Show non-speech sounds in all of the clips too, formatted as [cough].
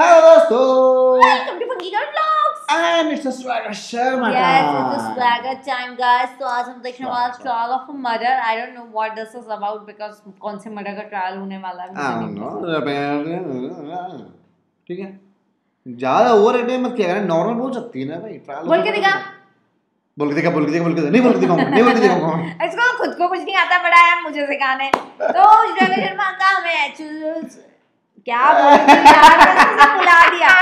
Hello दोस्तों and it's Sharma तो आज हम देखने वाला ट्रायल ऑफ़ मर्डर. Because कौन से मर्डर का ट्रायल होने वाला है आई मुझे डोंट नो ठीक है। ज़्यादा ओवर मत किया नॉर्मल बोल सकती है ना भाई। ट्रायल बोल के दिखा. बोल के दिखा बोल के दिखा बोल के नहीं बोल के दिखाऊँगा नहीं बोल के दिखाऊँगा। [laughs] इसको खुद को कुछ नहीं आता बड़ा है मुझे सिखाने. तो स्वैगर शर्मा का हमें क्या बोल उसे बुला दिया.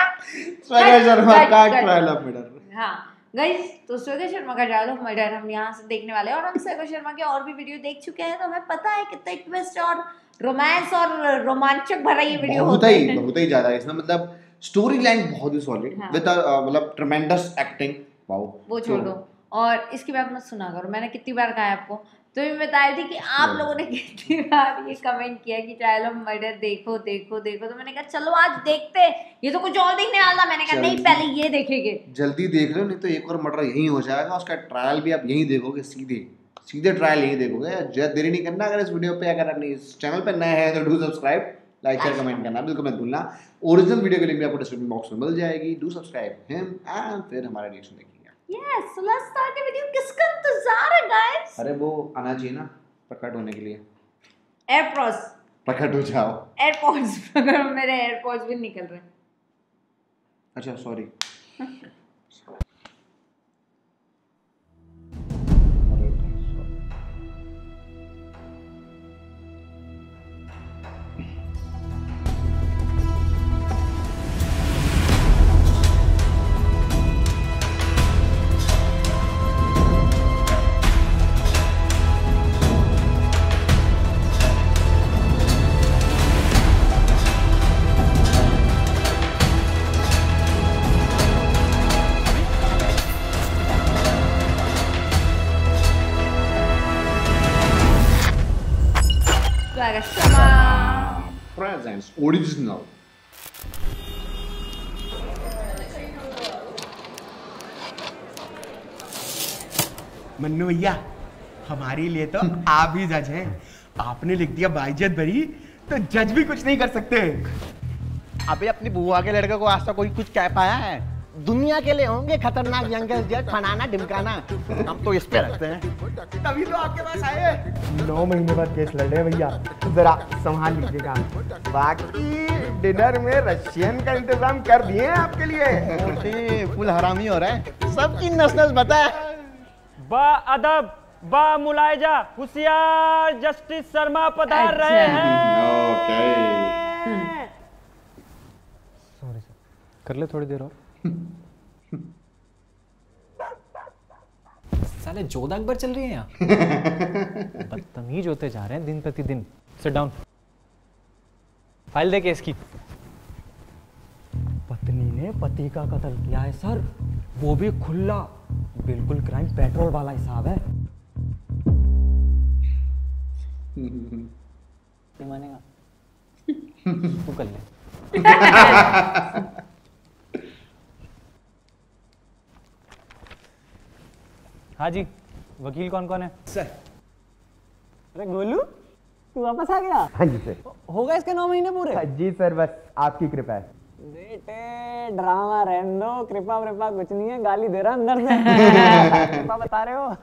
स्वैगर शर्मा का ट्रायल ऑफ़ मर्डर हाँ गाइस तो स्वैगर शर्मा का ट्रायल ऑफ़ मर्डर हम यहाँ से देखने वाले हैं और हम स्वैगर शर्मा के और भी वीडियो देख चुके हैं तो हमें पता है कितना ट्विस्ट और रोमांस और रोमांचक भरा ये वीडियो बहुत ही बहुत ही ज़्यादा इसमें मतलब स्टोरी लाइन बहुत ही सॉलिड हाँ। विद मतलब ट्रेमेंडस एक्टिंग वाओ वो छोड़ दो। और इसके बात मत सुना करो मैंने कितनी बार कहा है आपको तो मैं बता रही थी कि आप लोगों ने [laughs] कितनी बार ये कमेंट किया कि ट्रायल ऑफ़ मर्डर देखो देखो देखो। तो मैंने कहा चलो आज देखते ये तो कुछ और देखने वाला था। मैंने कहा नहीं पहले ये देखेंगे जल्दी देख लो नहीं तो एक और मर्डर यहीं हो जाएगा। उसका ट्रायल भी आप यहीं देखोगे सीधे। सीधे ट्रायल यही देखोगे। देरी नहीं करना अगर इस वीडियो पे अगर अपने इस चैनल पर नए हैं तो do subscribe like share comment करना बिल्कुल मत भूलना। ओरिजिनल वीडियो के लिंक भी आपको डिस्क्रिप्शन बॉक्स में मिल जाएगी। डू सब्सक्राइब हिम एंड फिर हमारा रिएक्शन देखिएगा yes so let's start the video. किसका इंतज़ार है guys? अरे वो आना चाहिए ना प्रकट होने के लिए Airpods. प्रकट हो जाओ Airpods. [laughs] अगर मेरे AirPods भी निकल रहे हैं अच्छा सॉरी [laughs] original. मन्नू भैया हमारे लिए तो [laughs] आप ही जज हैं। आपने लिख दिया बाइजत भरी तो जज भी कुछ नहीं कर सकते। अबे अपनी बुआ के लड़के को आज तक कोई कुछ कह पाया है? दुनिया के लिए होंगे खतरनाक यंगेस्ट जेट फनाना ढिमकाना हम तो इस पे रखते हैं। तभी तो आपके पास आए। नौ महीने बाद केस लड़े भैया। जरा संभाल लीजिएगा। बाकी डिनर में रशियन का इंतज़ाम कर दिए हैं आपके लिए। फुल हरामी हो रहे हैं। सबकी नस नस बता बा अदब बा मुलायजा होशियार जस्टिस शर्मा पधार रहे। हैं। ओके कर ले थोड़ी देर और। साले जोधा अकबर चल रही है यहाँ। [laughs] बदतमीज होते जा रहे हैं दिन प्रतिदिन। Sit down file the case की पत्नी ने पति का कत्ल किया है सर। वो भी खुला। बिल्कुल क्राइम पेट्रोल वाला हिसाब है। [laughs] नहीं मानेगा? [laughs] तू कर ले। हाँ जी वकील कौन कौन है? सर। अरे गोलू तू वापस आ गया? हाँ जी सर। होगा इसके नौ महीने पूरे? हाँ जी सर बस आपकी कृपा है। बेटे ड्रामा रहने दो कृपा कृपा कुछ नहीं है गाली दे रहा अंदर से। [laughs] कृपा बता रहे हो?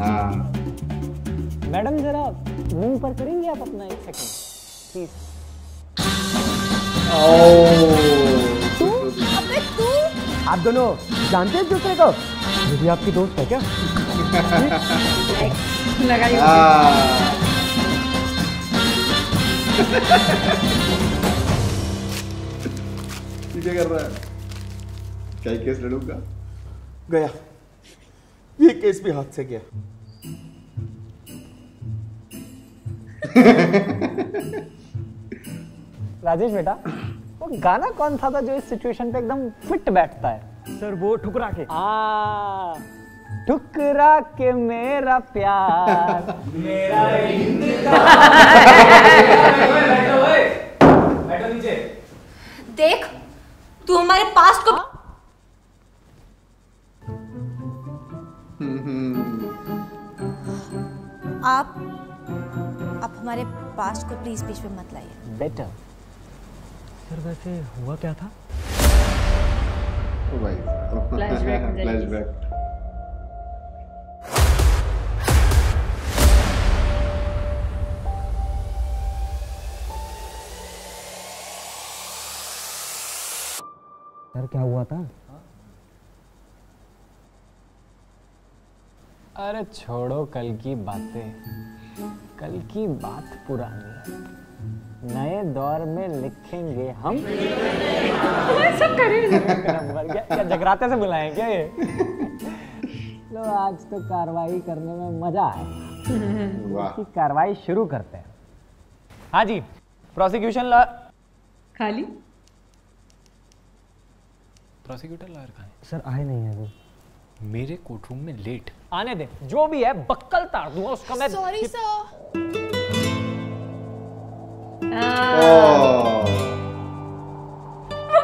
हाँ। मैडम जरा मुँह पर करेंगे आप अपना एक सेकंड प्लीज़ अबे तू? आप दोनों जानते हैं दूसरे को? ये आपकी दोस्त है क्या? लगाई हाँ। क्या कर रहा है? क्या केस लड़ूँगा? गया। ये केस भी हाथ से गया। राजेश बेटा वो गाना कौन सा था जो इस सिचुएशन पे एकदम फिट बैठता है? सर वो ठुकरा के। आ ठुकरा के मेरा प्यार। मेरा बैठो नीचे देख तू हमारे पास को प्लीज़ बीच में मत लाइए। बेटर सर वैसे हुआ क्या था? भाई Flashback [laughs] फ्लैशबैक सर क्या हुआ था? अरे छोड़ो कल की बातें। कल की बात पुरानी है। नए दौर में लिखेंगे हम। सब करे नंबर क्या, क्या जगराते से बुलाएँ क्या ये? लो आज तो कार्रवाई करने में मज़ा आया। की कार्रवाई शुरू करते हैं। हाँ जी प्रोसिक्यूशन ला खाली? प्रोसिक्यूटर लॉयर खाली सर आए नहीं है अभी है मेरे कोर्ट रूम में लेट आने दे जो भी है बक्कल तार दूँगा उसका मैं सॉरी सर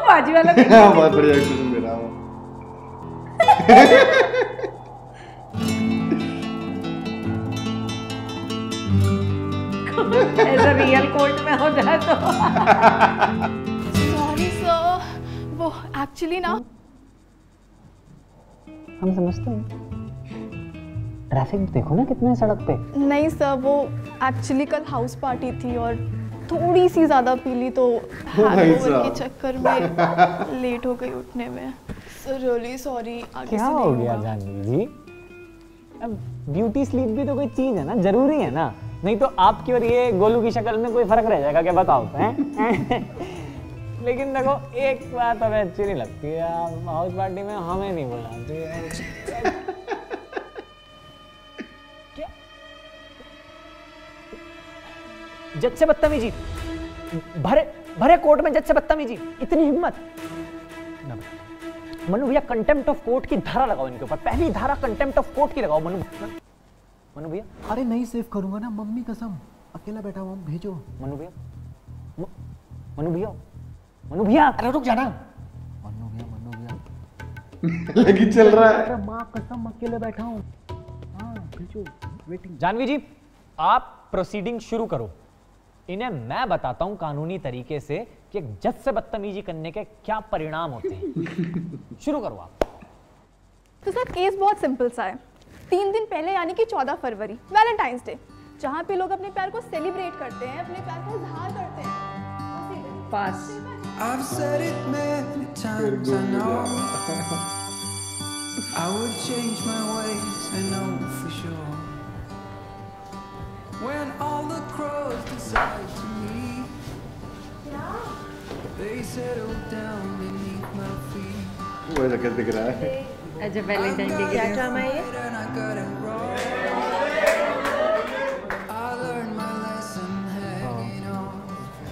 बाजू वाला [laughs] बहुत बढ़िया एक्सप्रेशन दे रहा [laughs] ऐसा रियल कोर्ट में हो जाए तो। सॉरी सर वो एक्चुअली ना हम समझते हैं। ट्रैफ़िक देखो ना कितना है सड़क पे। नहीं सर वो एक्चुअली कल हाउस पार्टी थी और थोड़ी सी ज़्यादा पी ली तो [laughs] हैंगओवर के चक्कर में लेट हो गई उठने में। सर रियली सॉरी आगे क्या से हो गया जानवी जी? अब ब्यूटी स्लीप भी तो कोई चीज़ है ना ज़रूरी है ना। नहीं तो आपकी और ये गोलू की शक्ल में कोई फ़र्क रह जाएगा क्या बताओ हैं? [laughs] [laughs] लेकिन देखो एक बात हमें अच्छी नहीं लगती है हाउस पार्टी में हमें नहीं बुलाते। हैं। जज से बदतमीजी। भरे भरे कोर्ट में जज से बदतमीजी। इतनी हिम्मत। मनु भैया कंटेम्प्ट ऑफ़ कोर्ट की धारा लगाओ इनके ऊपर। पहली धारा कंटेम्प्ट ऑफ़ कोर्ट की लगाओ मनु। मनु भैया। अरे नहीं सेव करूँगा ना। मम्मी कसम। अकेला बैठा हुआ भेजो। मनु भैया। मनु भैया मनु भैया अरे रुक जाना। मन्नू भैया मन्नू भैया [laughs] लगी चल रहा है। अरे माँ कसम अकेले बैठा हूँ। हाँ भेजो वेटिंग जानवी जी आप प्रोसीडिंग शुरू करो। इन्हें मैं बताता हूँ कानूनी तरीके से कि एक जज से बदतमीजी करने के क्या परिणाम होते हैं। [laughs] शुरू करो आप। तो सर केस बहुत सिंपल सा है। तीन दिन पहले यानी कि चौदह फरवरी वैलेंटाइंस डे जहाँ पे लोग अपने प्यार को सेलिब्रेट करते हैं अपने प्यार का इजहार करते हैं। पास I've said it many times, I know. I would change my ways, I know for sure. When all the crows decide to meet, they settle down beneath my feet. Ué, the quer te gravar? É de Valentine que quer. Já?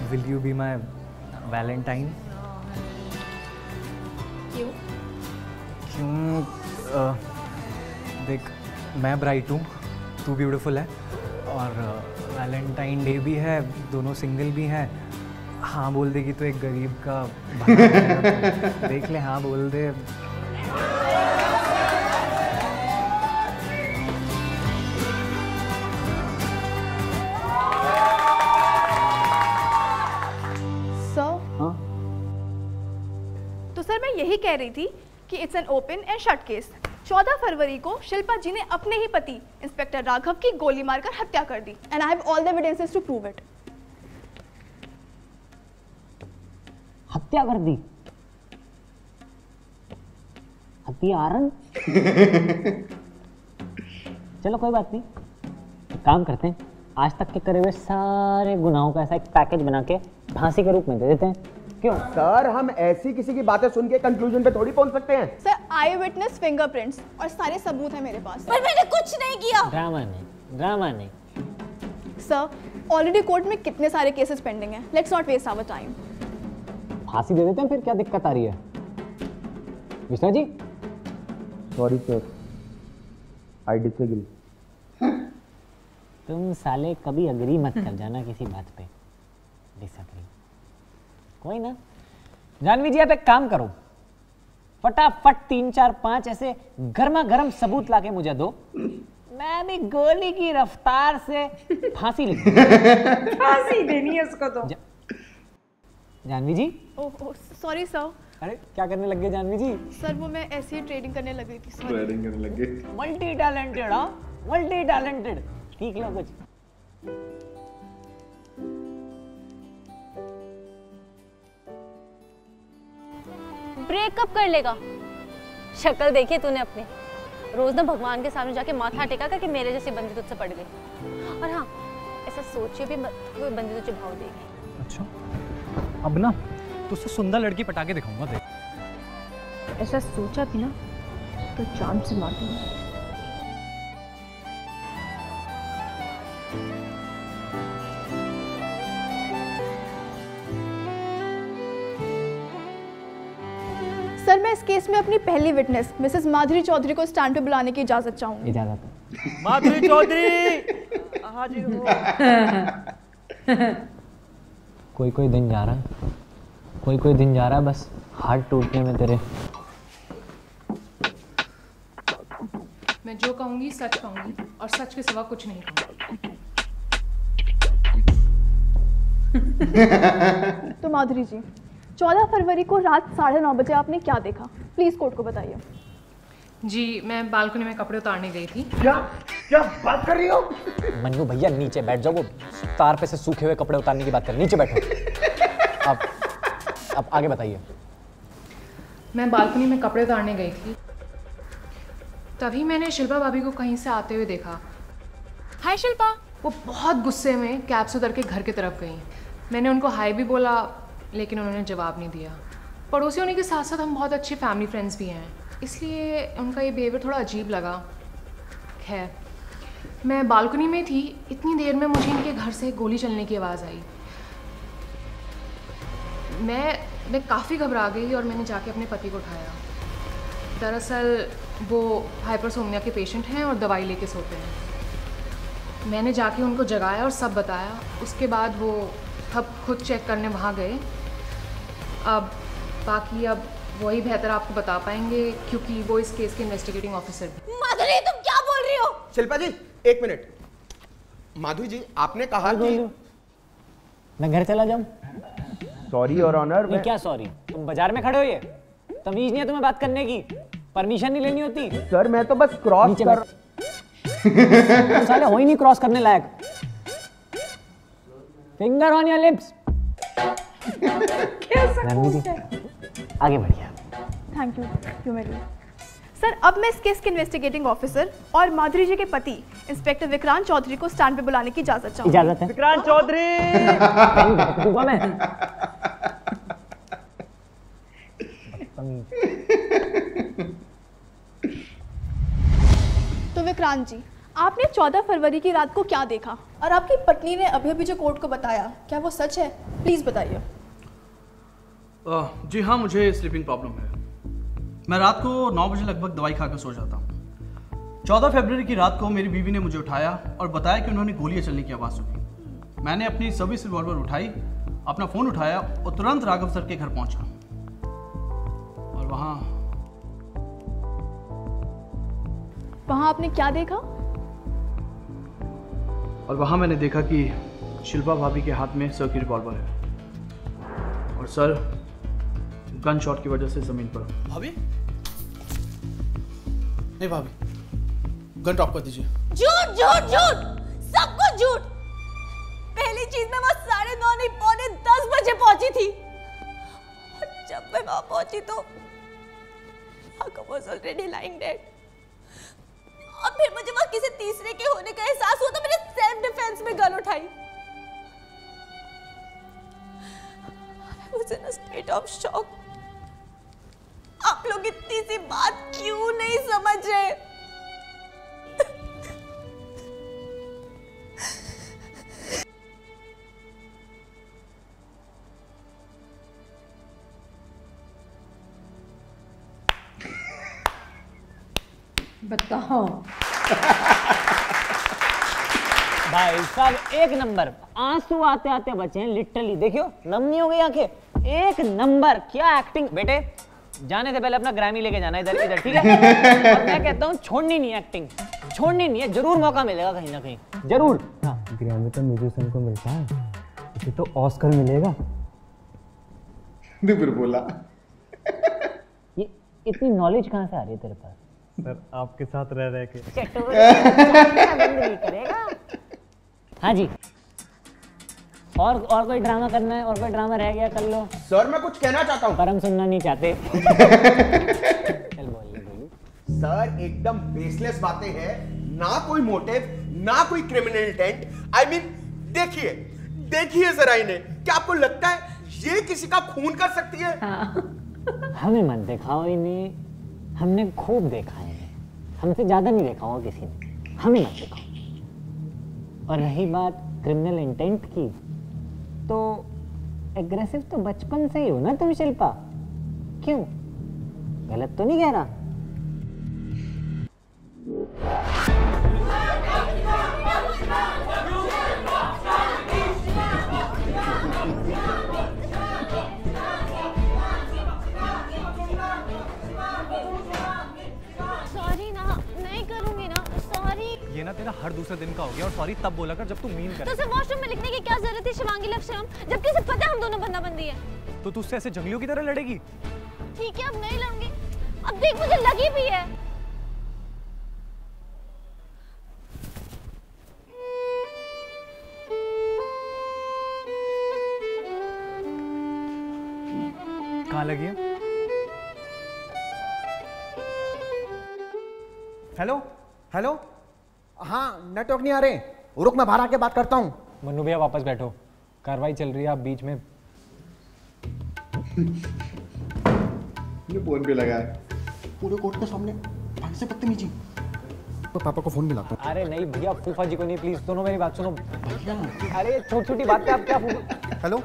Will you be my valentine क्यों क्यों देख मैं bright हूँ तू beautiful है और Valentine day भी है दोनों सिंगल भी हैं। हाँ बोल देगी तो एक गरीब का [laughs] देख ले हाँ बोल दे। यही कह रही थी कि it's an open and shut case 14 फरवरी को शिल्पा जी ने अपने ही पति इंस्पेक्टर राघव की गोली मारकर हत्या कर दी. And I have all the evidences to prove it हत्या कर दी? हत्यारन [laughs] चलो कोई बात नहीं. एक काम करते हैं. आज तक के करे हुए सारे गुनाहों का ऐसा एक पैकेज बना के फांसी के रूप में दे देते हैं. क्यों? सर हम ऐसी किसी की बातें सुन के कंक्लूजन पे थोड़ी पहुँच सकते हैं। सर आई विटनेस फिंगरप्रिंट्स और सारे सबूत हैं मेरे पास। पर मैंने कुछ नहीं किया। ड्रामा नहीं ड्रामा नहीं। सर ऑलरेडी कोर्ट में कितने सारे केसेस पेंडिंग हैं? Let's not waste our time फांसी दे देते हैं फिर क्या दिक्कत आ रही है? Vishnu ji? Sorry sir I disagree तुम साले कभी अग्री मत कर जाना किसी बात पे। डिसएग्री कोई ना। जानवी जी आप एक काम करो। फटाफट तीन चार पाँच ऐसे गर्मा गर्म सबूत लाके मुझे दो। मैं भी गोली की रफ्तार से फांसी लिख [laughs] फांसी देनी है उसको तो। जानवी जी। सॉरी सर अरे क्या करने लग गए जानवी जी? सर वो मैं ऐसे ही ट्रेडिंग करने लग गई थी सॉरी ट्रेडिंग करने लगे मल्टी टैलेंटेड हाँ। मल्टी टैलेंटेड ठीक लो कुछ। ब्रेकअप कर लेगा। शक्ल देखी तूने अपनी? रोज ना भगवान के सामने जाके माथा टेका कर कि मेरे जैसी बंदी तुझसे पड़ गई। और हाँ ऐसा सोचिए भी मत कोई बंदी तुझे भाव देगी। अच्छा अब ना तुझसे सुंदर लड़की पटाके दिखाऊँगा देख। ऐसा सोचा भी ना तो चाँद से मार दूँगा। मैं में अपनी पहली विटनेस मिसेस माधुरी चौधरी को स्टैंड पे बुलाने की इजाज़त चाहूँगी। इजाज़त माधुरी चौधरी हाजिर हो कोई कोई दिन जा रहा है। कोई कोई दिन जा रहा है बस हार्ट टूटने में तेरे। मैं जो कहूँगी सच कहूँगी और सच के सिवा कुछ नहीं कहूँगी। [laughs] तो माधुरी जी 14 फरवरी को रात साढ़े नौ बजे आपने क्या देखा? प्लीज़ कोर्ट को बताइए। जी मैं बालकनी में कपड़े उतारने गई थी। क्या? क्या बात कर रही हो? मन्नू भैया नीचे बैठ जाओ। वो तार पे से सूखे हुए कपड़े उतारने की बात कर नीचे बैठो। अब अब आगे बताइए। मैं बालकनी में कपड़े उतारने गई थी। तभी मैंने शिल्पा भाभी को कहीं से आते हुए देखा। हाय शिल्पा। वो बहुत गुस्से में कैब से उतर के घर की तरफ़ गई। मैंने उनको हाय भी बोला लेकिन उन्होंने जवाब नहीं दिया। पड़ोसी होने के साथ साथ हम बहुत अच्छे फैमिली फ्रेंड्स भी हैं। इसलिए उनका ये बिहेवियर थोड़ा अजीब लगा। खैर, मैं बालकनी में थी, इतनी देर में मुझे इनके घर से गोली चलने की आवाज़ आई। मैं मैं काफ़ी घबरा गई और मैंने जाके अपने पति को उठाया। दरअसल, वो हाइपरसोमिया के पेशेंट हैं और दवाई लेके सोते हैं। मैंने जाके उनको जगाया और सब बताया। उसके बाद वो अब खुद चेक करने वहाँ गए। अब बाकी अब वही बेहतर आपको बता पाएँगे क्योंकि वो इस केस के इन्वेस्टिगेटिंग ऑफिसर भी। माधुरी तुम क्या बोल रही हो? शिल्पा जी एक मिनट। माधुरी जी आपने कहा कि मैं घर चला जाऊँ? सॉरी और ऑनर नहीं क्या सॉरी तुम बाज़ार में खड़े हो ये? तमीज नहीं है तुम्हें बात करने की? परमिशन नहीं लेनी होती? सर मैं तो बस क्रॉस कर साले हो ही नहीं क्रॉस करने लायक। फिंगर ऑन योर लिप्स आगे बढ़िया थैंक यू यू मेरी सर अब मैं इस केस के इन्वेस्टिगेटिंग ऑफिसर और माधुरी जी के पति इंस्पेक्टर विक्रांत चौधरी को स्टैंड पे बुलाने की इजाज़त चाहूँगी। इजाज़त है? विक्रांत चौधरी! तो विक्रांत जी आपने 14 फरवरी की रात को क्या देखा? और आपकी पत्नी ने अभी अभी जो कोर्ट को बताया क्या वो सच है? प्लीज़ बताइए। जी हाँ मुझे स्लीपिंग प्रॉब्लम है। मैं रात को नौ बजे लगभग दवाई खाकर सो जाता हूँ। चौदह फरवरी की रात को मेरी बीवी ने मुझे उठाया और बताया कि उन्होंने गोलियाँ चलने की आवाज़ सुनी। मैंने अपनी सर्विस रिवॉल्वर उठाई अपना फ़ोन उठाया और तुरंत राघव सर के घर पहुँचा। और वहाँ वहाँ आपने क्या देखा? और वहाँ मैंने देखा कि शिल्पा भाभी के हाथ में सर की रिवॉल्वर है। और सर गन शॉट की वजह से ज़मीन पर। भाभी? नहीं भाभी गन ड्रॉप कर दीजिए। झूठ झूठ झूठ! सब कुछ झूठ! पहली चीज़ मैं वहाँ साढ़े नौ नहीं पौने दस बजे पहुँची थी। और जब मैं वहाँ पहुँची तो already lying dead. और फिर मुझे वहाँ किसी तीसरे के होने का एहसास हुआ तो मैंने सेल्फ डिफेंस में गन उठाई। I in a state आप लोग इतनी सी बात क्यों नहीं समझ रहे? बताओ। भाई साहब एक नंबर आँसू आते आते बचे हैं लिटरली देखियो नम नहीं हो गई आँखें एक नंबर क्या एक्टिंग बेटे जाने से पहले अपना ग्रामी लेके जाना इधर इधर ठीक है और मैं कहता हूँ छोड़नी नहीं एक्टिंग छोड़नी नहीं है ज़रूर मौका मिलेगा कहीं ना कहीं ज़रूर हाँ ग्रैमी तो म्यूजिशियन को मिलता है इसे तो ऑस्कर मिलेगा फिर बोला ये इतनी नॉलेज कहाँ से आ रही है तेरे पास सर आपके साथ रह रह के करेगा हाँ जी। और और कोई ड्रामा करना है और कोई ड्रामा रह गया कर लो। सर मैं कुछ कहना चाहता हूँ। पर हम सुनना नहीं चाहते। [laughs] सर एकदम बेसलेस बातें हैं। ना कोई मोटिव ना कोई क्रिमिनल इंटेंट आई मीन देखिए देखिए जरा इन्हें। क्या आपको लगता है ये किसी का खून कर सकती है? हाँ। हमें मत दिखाओ इन्हें। हमने खूब देखा है। हमसे ज़्यादा नहीं देखा होगा किसी ने। हमें मत दिखाओ। और रही बात क्रिमिनल इंटेंट की तो एग्रेसिव तो बचपन से ही हो ना तुम शिल्पा? क्यों? गलत तो नहीं कह रहा? ये ना तेरा हर दूसरे दिन का हो गया और सॉरी तब बोला कर जब तू मीन कर। तो सिर्फ़ वॉशरूम में लिखने की क्या ज़रूरत है शिवांगी लव श्याम जबकि उसे पता हम दोनों बंदा बंदी है। तो तू उससे ऐसे जंगलियों की तरह लड़ेगी? ठीक है अब नहीं लड़ूँगी। अब देख मुझे लगी भी है। कहाँ लगी है? हेलो हेलो हाँ नेटवर्क नहीं आ रहे। रुक मैं बाहर आके बात करता हूँ। मनु भैया वापस बैठो। कार्रवाई चल रही है आप बीच में। ये फ़ोन पे लगा है? पूरे कोर्ट के सामने ढंग से बदतमीजी। तो पापा को फ़ोन मिलाता हूँ। अरे नहीं भैया फूफा जी को नहीं प्लीज़ दोनों मेरी बात सुनो। अरे छोटी छोटी बात पे आप क्या हेलो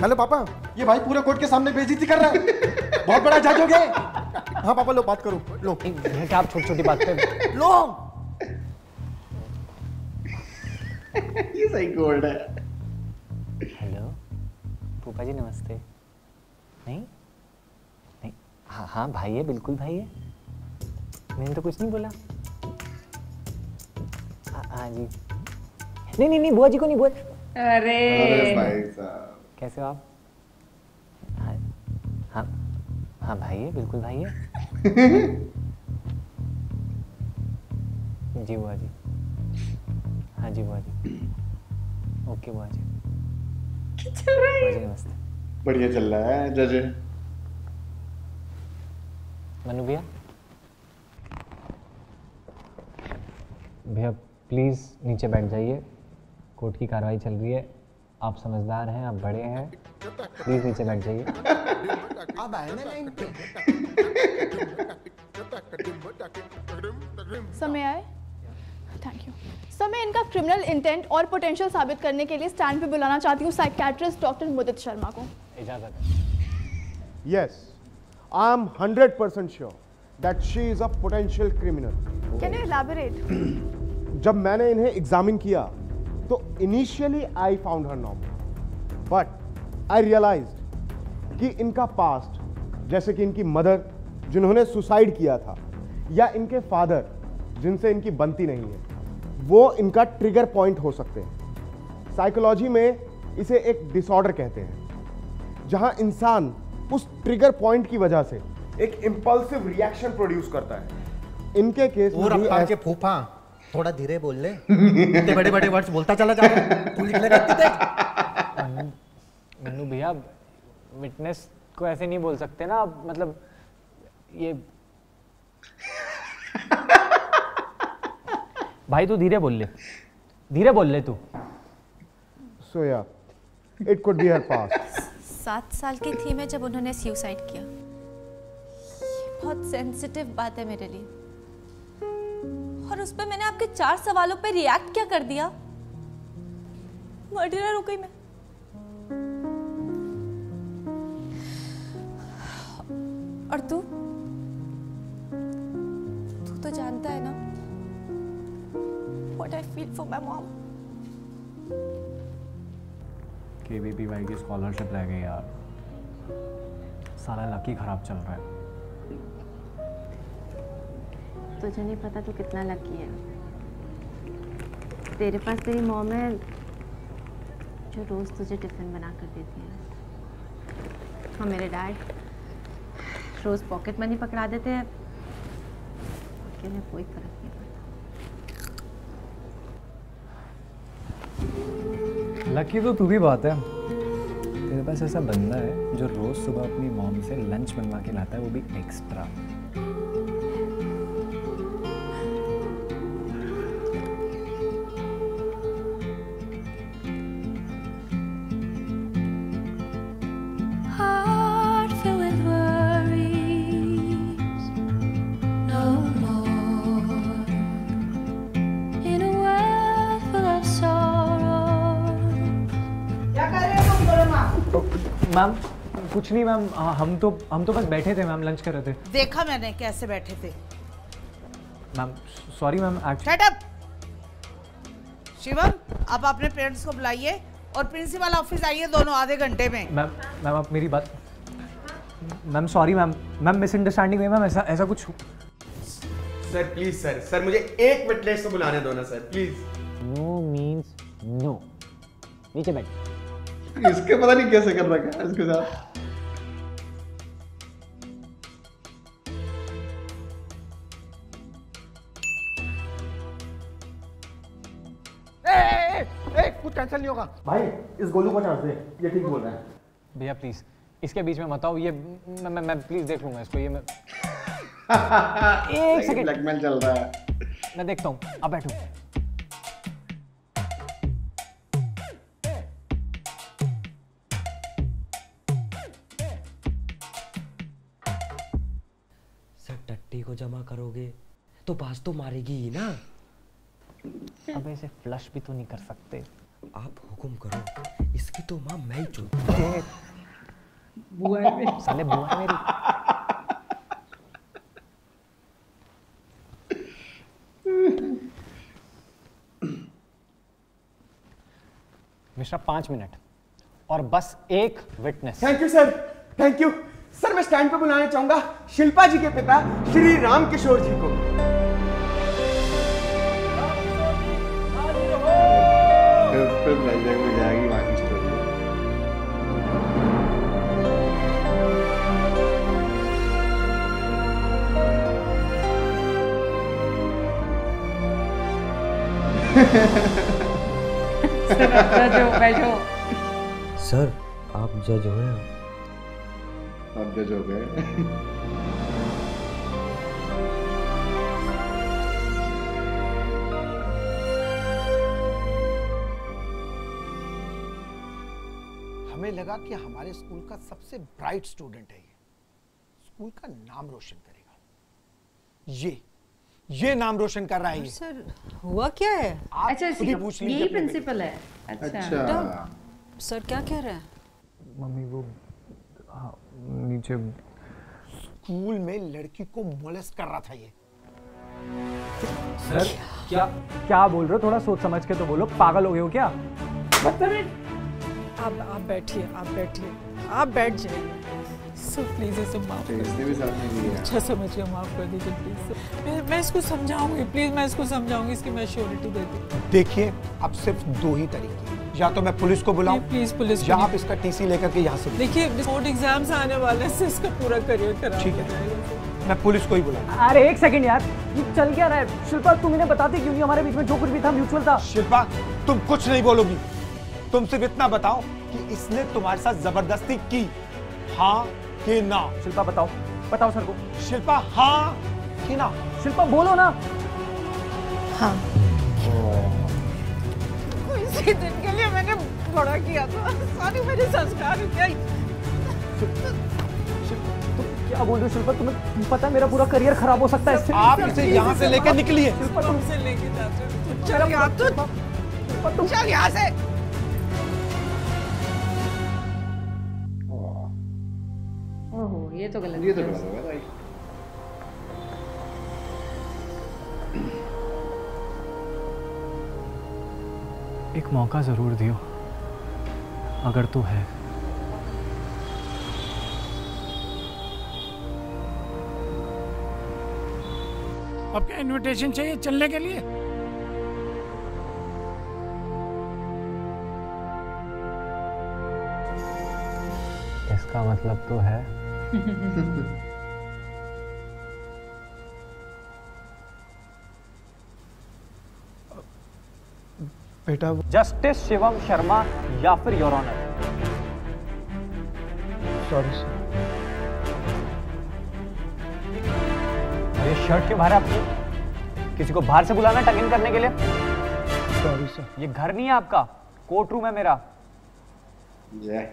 हेलो पापा? ये भाई पूरे कोर्ट के सामने बेइज्जती कर रहा है। बहुत बड़ा जज हो गया हाँ पापा लो बात करो। लो। क्या आप छोटी छोटी बात पे लो। [laughs] ये सही कोल्ड है। हेलो? फूफा जी नमस्ते। नहीं? नहीं। हाँ हाँ भाई है बिल्कुल भाई है। मैंने तो कुछ नहीं बोला। हाँ हाँ जी। नहीं नहीं नहीं बुआ जी को नहीं बुआ अरे। अरे भाई साहब। कैसे हो आप? हाँ हाँ हाँ भाई है बिल्कुल भाई है। [laughs] जी बुआ जी। हाँ जी बुआ जी ओके बुआ जी चल रहा जी नमस्ते। बढ़िया चल रहा है जज। मनु भैया? भैया प्लीज़ नीचे बैठ जाइए। कोर्ट की कार्रवाई चल रही है। आप समझदार हैं आप बड़े हैं। प्लीज़ नीचे बैठ जाइए। अब आए ना लाइन पे समय आए? थैंक यू समय इनका क्रिमिनल इंटेंट और पोटेंशियल साबित करने के लिए स्टैंड पे बुलाना चाहती हूँ साइकेट्रिस्ट डॉक्टर मुदित शर्मा को। इजाज़त है। Yes, I am 100% sure that she is a potential criminal. Can you elaborate जब मैंने इन्हें एग्जामिन किया तो initially I found her normal but I realise कि इनका पास्ट जैसे कि इनकी मदर जिन्होंने सुसाइड किया था या इनके फादर जिनसे इनकी बनती नहीं है वो इनका ट्रिगर पॉइंट हो सकते हैं। साइकोलॉजी में इसे एक डिसऑर्डर कहते हैं जहाँ इंसान उस ट्रिगर पॉइंट की वजह से एक इंपल्सिव रिएक्शन प्रोड्यूस करता है। इनके केस वो में के फूफा थोड़ा धीरे बोल ले। इतने बड़े बड़े वर्ड्स बोलता चला जा। तू मनु भैया विटनेस को ऐसे नहीं बोल सकते ना मतलब ये भाई तू धीरे बोल ले। धीरे बोल ले तू। So yeah, it could be her past. सात साल की थी मैं जब उन्होंने सुसाइड किया। ये बहुत सेंसिटिव बात है मेरे लिए। और उस पर मैंने आपके चार सवालों पे रिएक्ट क्या कर दिया? मर्डरर हो गई मैं। और तू? तू तो जानता है ना? फॉर माय मॉम के बी पी वाई की स्कॉलरशिप रह गई यार। सारा लकी खराब चल रहा है। तुझे नहीं पता तू कितना लकी है। तेरे पास तेरी मॉम है जो रोज़ तुझे टिफ़िन बना कर देती है। और मेरे डैड रोज़ पॉकेट मनी पकड़ा देते हैं। में कोई फ़र्क नहीं। लकी तो तू भी बात है। तेरे पास ऐसा बंदा है जो रोज सुबह अपनी मॉम से लंच बनवा के लाता है, वो भी एक्स्ट्रा कुछ नहीं मैम हाँ, हम तो हम तो बस बैठे थे मैम लंच कर रहे थे। देखा मैंने कैसे बैठे थे। Ma'am sorry ma'am shut up Shivam आप अपने पेरेंट्स को बुलाइए और प्रिंसिपल ऑफ़िस आइए दोनों आधे घंटे में। मैम मैम आप मेरी बात ma'am sorry ma'am ma'am misunderstanding हुई मैम ऐसा ऐसा कुछ सर प्लीज़ सर सर मुझे एक विटनेस को बुलाने दो ना sir please no means no नीचे बैठ। इसके पता नहीं कैसे कर रखा है इसके साथ। होगा। भाई इस गोलू को चांस दे ये ठीक बोल रहा है। भैया प्लीज़ इसके बीच में मत आओ। ये मैं मैं, मैं प्लीज़ देख लूँगा इसको। ये मैं [laughs] एक सेकंड ब्लैकमेल चल रहा है। मैं देखता हूँ। अब बैठो। सर टट्टी को जमा करोगे तो पास तो मारेगी ही ना। अब ऐसे फ्लश भी तो नहीं कर सकते। आप हुक्म करो इसकी तो माँ मैं ही चुन बुआ है मेरी। साले बुआ है मेरी। मिश्रा पाँच मिनट। और बस एक witness thank you sir thank you sir मैं स्टैंड पे बुलाना चाहूँगा शिल्पा जी के पिता श्री राम किशोर जी को। फिर फ्लैशबैक में जाएगी बाकी स्टोरी सर आप जज हो आप जज हो। गए हमें लगा कि हमारे स्कूल का सबसे ब्राइट स्टूडेंट है ये। स्कूल का नाम रोशन करेगा। ये ये नाम रोशन कर रहा है ये। सर हुआ क्या है? आप अच्छा खुद ही पूछ लीजिए यही प्रिंसिपल है। अच्छा। अच्छा। सर क्या कह रहे हैं? मम्मी वो हाँ, नीचे स्कूल में लड़की को मोलेस्ट कर रहा था ये। सर क्या? क्या बोल रहे हो? थोड़ा सोच समझ के तो बोलो। पागल हो गए हो क्या? आप आप बैठिए आप बैठिए। आप बैठ जाइए। सर प्लीज़ इसे माफ़ कर अच्छा समझिए माफ़ कर दीजिए प्लीज़ मैं मैं इसको समझाऊँगी प्लीज़ मैं इसको समझाऊँगी इसकी मैं श्योरिटी देती देखिए अब सिर्फ़ दो ही तरीके या तो मैं पुलिस को बुलाऊं प्लीज़ पुलिस या आप इसका टीसी लेकर के यहाँ से देखिए बोर्ड एग्ज़ाम्स आने वाले हैं इसका पूरा करियर खराब ठीक है। मैं पुलिस को ही बुलाऊं। अरे एक सेकंड यार ये चल क्या रहा है? शिल्पा तुम इन्हें बताती क्यों नहीं? हमारे बीच में जो कुछ भी था म्यूचुअल था। शिल्पा तुम कुछ नहीं बोलोगी। तुम सिर्फ़ इतना बताओ कि इसने तुम्हारे साथ ज़बरदस्ती की। हाँ कि ना? शिल्पा बताओ। बताओ सर को। शिल्पा हाँ कि ना? शिल्पा बोलो ना। हाँ। इसी दिन के लिए मैंने बड़ा किया था। सारी मेरे संस्कार क्या क्या बोल रहे हो शिल्पा? तुम्हें पता है मेरा पूरा करियर खराब हो सकता है इससे? आप इसे यहाँ से लेकर निकलिए। शिल्पा तुमसे लेके जाते हो। चल यहाँ से। ये तो गलत ये तो गलत होगा। भाई एक मौका ज़रूर दियो अगर तू है। क्या इनविटेशन चाहिए चलने के लिए? इसका मतलब तो है बेटा जस्टिस शिवम शर्मा या फिर योर ऑनर। सॉरी सर ये शर्ट क्यों बाहर है आपकी किसी को बाहर से बुलाना टग इन करने के लिए? सॉरी सर ये घर नहीं है आपका कोर्ट रूम है मेरा। जय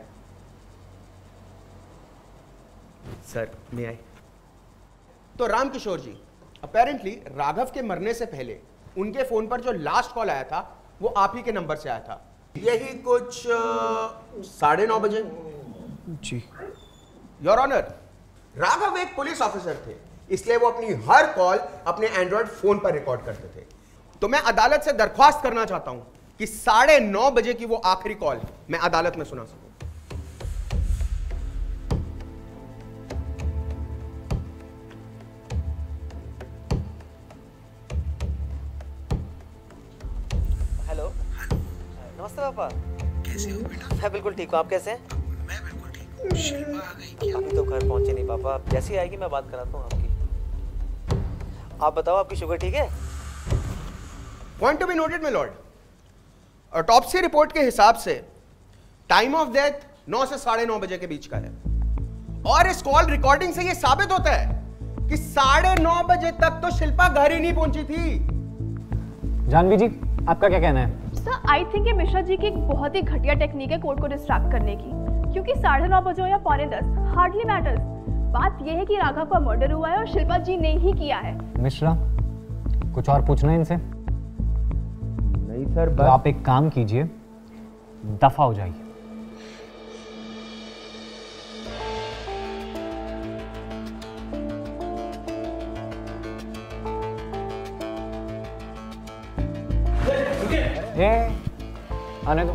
सर मैं आई तो रामकिशोर जी अपेरेंटली राघव के मरने से पहले उनके फ़ोन पर जो लास्ट कॉल आया था वो आप ही के नंबर से आया था। यही कुछ साढ़े नौ बजे। जी। योर ऑनर राघव एक पुलिस ऑफिसर थे इसलिए वो अपनी हर कॉल अपने एंड्रॉयड फ़ोन पर रिकॉर्ड करते थे। तो मैं अदालत से दरख्वास्त करना चाहता हूँ कि साढ़े नौ बजे की वो आखिरी कॉल मैं अदालत में सुना सकूँ। नमस्ते पापा। कैसे हो बेटा? मैं बिल्कुल ठीक हूँ। आप कैसे हैं? मैं बिल्कुल ठीक हूँ। शिल्पा आ गई अभी तो घर पहुँचे नहीं पापा। जैसी आएगी मैं बात कराता हूँ आपकी। आप बताओ आपकी शुगर ठीक है? Point to be noted my lord autopsy report के हिसाब से टाइम ऑफ़ डेथ नौ से साढ़े नौ बजे के बीच का है। और इस कॉल रिकॉर्डिंग से यह साबित होता है कि साढ़े नौ बजे तक तो शिल्पा घर ही नहीं पहुँची थी। जानवी जी आपका क्या कहना है? सर आई थिंक ये मिश्रा जी की एक बहुत ही घटिया टेक्निक है कोर्ट को डिस्ट्रैक्ट करने की। क्योंकि साढ़े नौ बजे या पौने दस हार्डली मैटर्स बात यह है कि राघव का मर्डर हुआ है और शिल्पा जी ने ही किया है। मिश्रा कुछ और पूछना है इनसे? नहीं सर तो आप एक काम कीजिए दफ़ा हो जाइए। आने दो।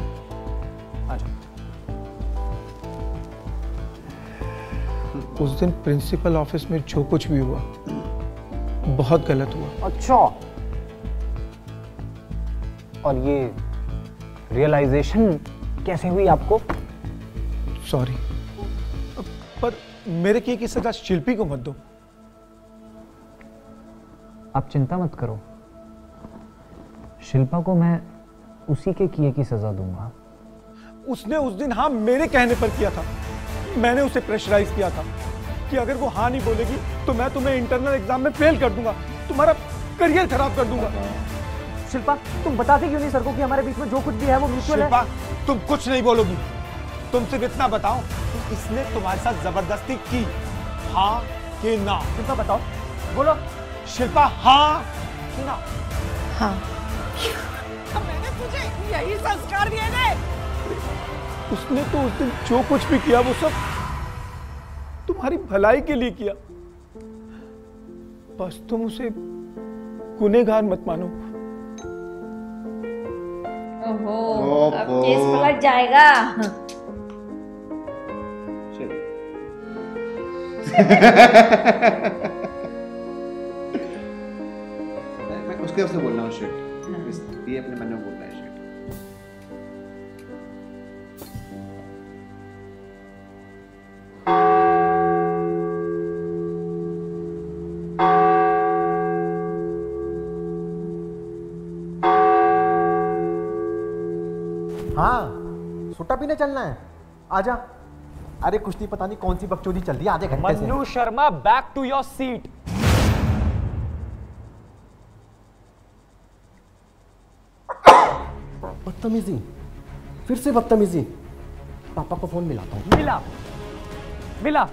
उस दिन प्रिंसिपल ऑफ़िस में जो कुछ भी हुआ बहुत गलत हुआ। अच्छा। और ये रियलाइजेशन कैसे हुई आपको? सॉरी पर मेरे किए की सजा शिल्पी को मत दो। आप चिंता मत करो। शिल्पा को मैं उसी के किए की सजा दूँगा। उसने उस दिन हाँ मेरे कहने पर किया था। मैंने उसे प्रेशराइज किया था कि अगर वो हाँ नहीं बोलेगी तो मैं तुम्हें इंटरनल एग्ज़ाम में फेल कर दूँगा। तुम्हारा करियर खराब कर दूँगा। शिल्पा तुम बताते क्यों नहीं सर को कि हमारे बीच में जो कुछ भी है वो म्यूचुअल शिल्पा है तुम कुछ नहीं बोलोगी। तुम सिर्फ़ इतना बताओ कि इसने तुम्हारे साथ ज़बरदस्ती की। हाँ कि ना? शिल्पा बताओ। बोलो। शिल्पा हाँ कि ना? हाँ। यही संस्कार दिए थे। उसने तो उस दिन जो कुछ भी किया वो सब तुम्हारी भलाई के लिए किया। बस तुम उसे गुनेगार मत मानो। ओहो अब केस पलट जाएगा। [laughs] मैं उसके उससे बोल रहा हूँ शिट। ये अपने मन में सुट्टा पीने चलना है। आजा। अरे कुछ नहीं पता नहीं कौन सी बकचोदी चल रही है आधे घंटे से। Mannu Sharma back to your seat बदतमीजी। फिर से बदतमीजी। पापा को फ़ोन मिलाता हूँ मिला। मिला।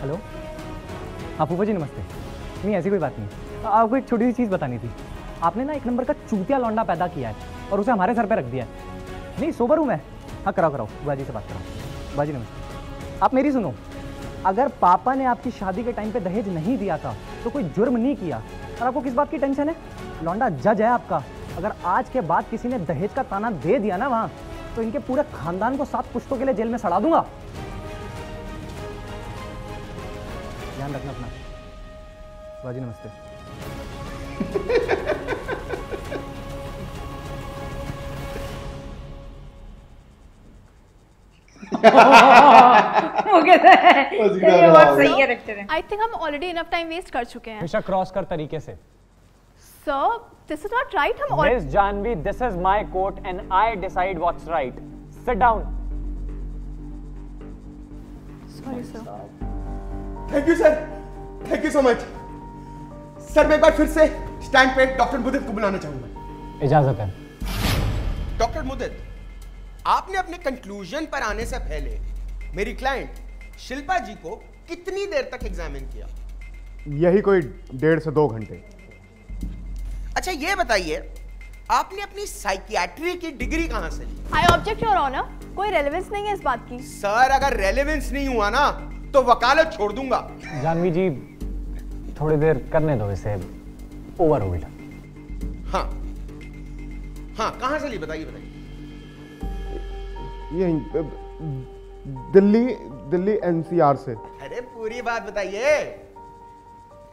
हेलो। हाँ फूफा जी नमस्ते। नहीं ऐसी कोई बात नहीं। आपको एक छोटी सी चीज़ बतानी थी। आपने ना एक नंबर का चूतिया लौंडा पैदा किया है और उसे हमारे सर पे रख दिया है। नहीं सोबर हूँ मैं। हाँ कराओ कराओ बुआ से बात कराओ। बुआ जी नमस्ते आप मेरी सुनो। अगर पापा ने आपकी शादी के टाइम पे दहेज नहीं दिया था तो कोई जुर्म नहीं किया। और आपको किस बात की टेंशन है? लौंडा जज है आपका। अगर आज के बाद किसी ने दहेज का ताना दे दिया ना वहाँ तो इनके पूरे खानदान को सात पुश्तों के लिए जेल में सड़ा दूँगा। ध्यान रखना अपना। बाजी नमस्ते। [laughs] [laughs] आई थिंक हम ऑलरेडी इनफ टाइम वेस्ट कर चुके हैं। हमेशा क्रॉस कर तरीके से। Sir this is not right हम Janvi, this is my court and I decide what's right. Sit down. Sorry sir thank you sir thank you so much sir मैं एक बार फिर से स्टैंड पे डॉक्टर मुदित को बुलाना चाहूँगा। इजाज़त है। डॉक्टर मुदित आपने अपने कंक्लूजन पर आने से पहले मेरी क्लाइंट शिल्पा जी को कितनी देर तक एग्जामिन किया? यही कोई डेढ़ से दो घंटे। अच्छा ये बताइए आपने अपनी साइकियाट्री की डिग्री कहाँ से ली? आई ऑब्जेक्ट योर ऑनर कोई रेलेवेंस नहीं है इस बात की। सर अगर रेलेवेंस नहीं हुआ ना तो वकालत छोड़ दूँगा। जानवी जी थोड़ी देर करने दो इसे। ओवर हाँ। हाँ कहाँ से ली? बताइए बताइए। ये दिल्ली दिल्ली एनसीआर से। अरे पूरी बात बताइए।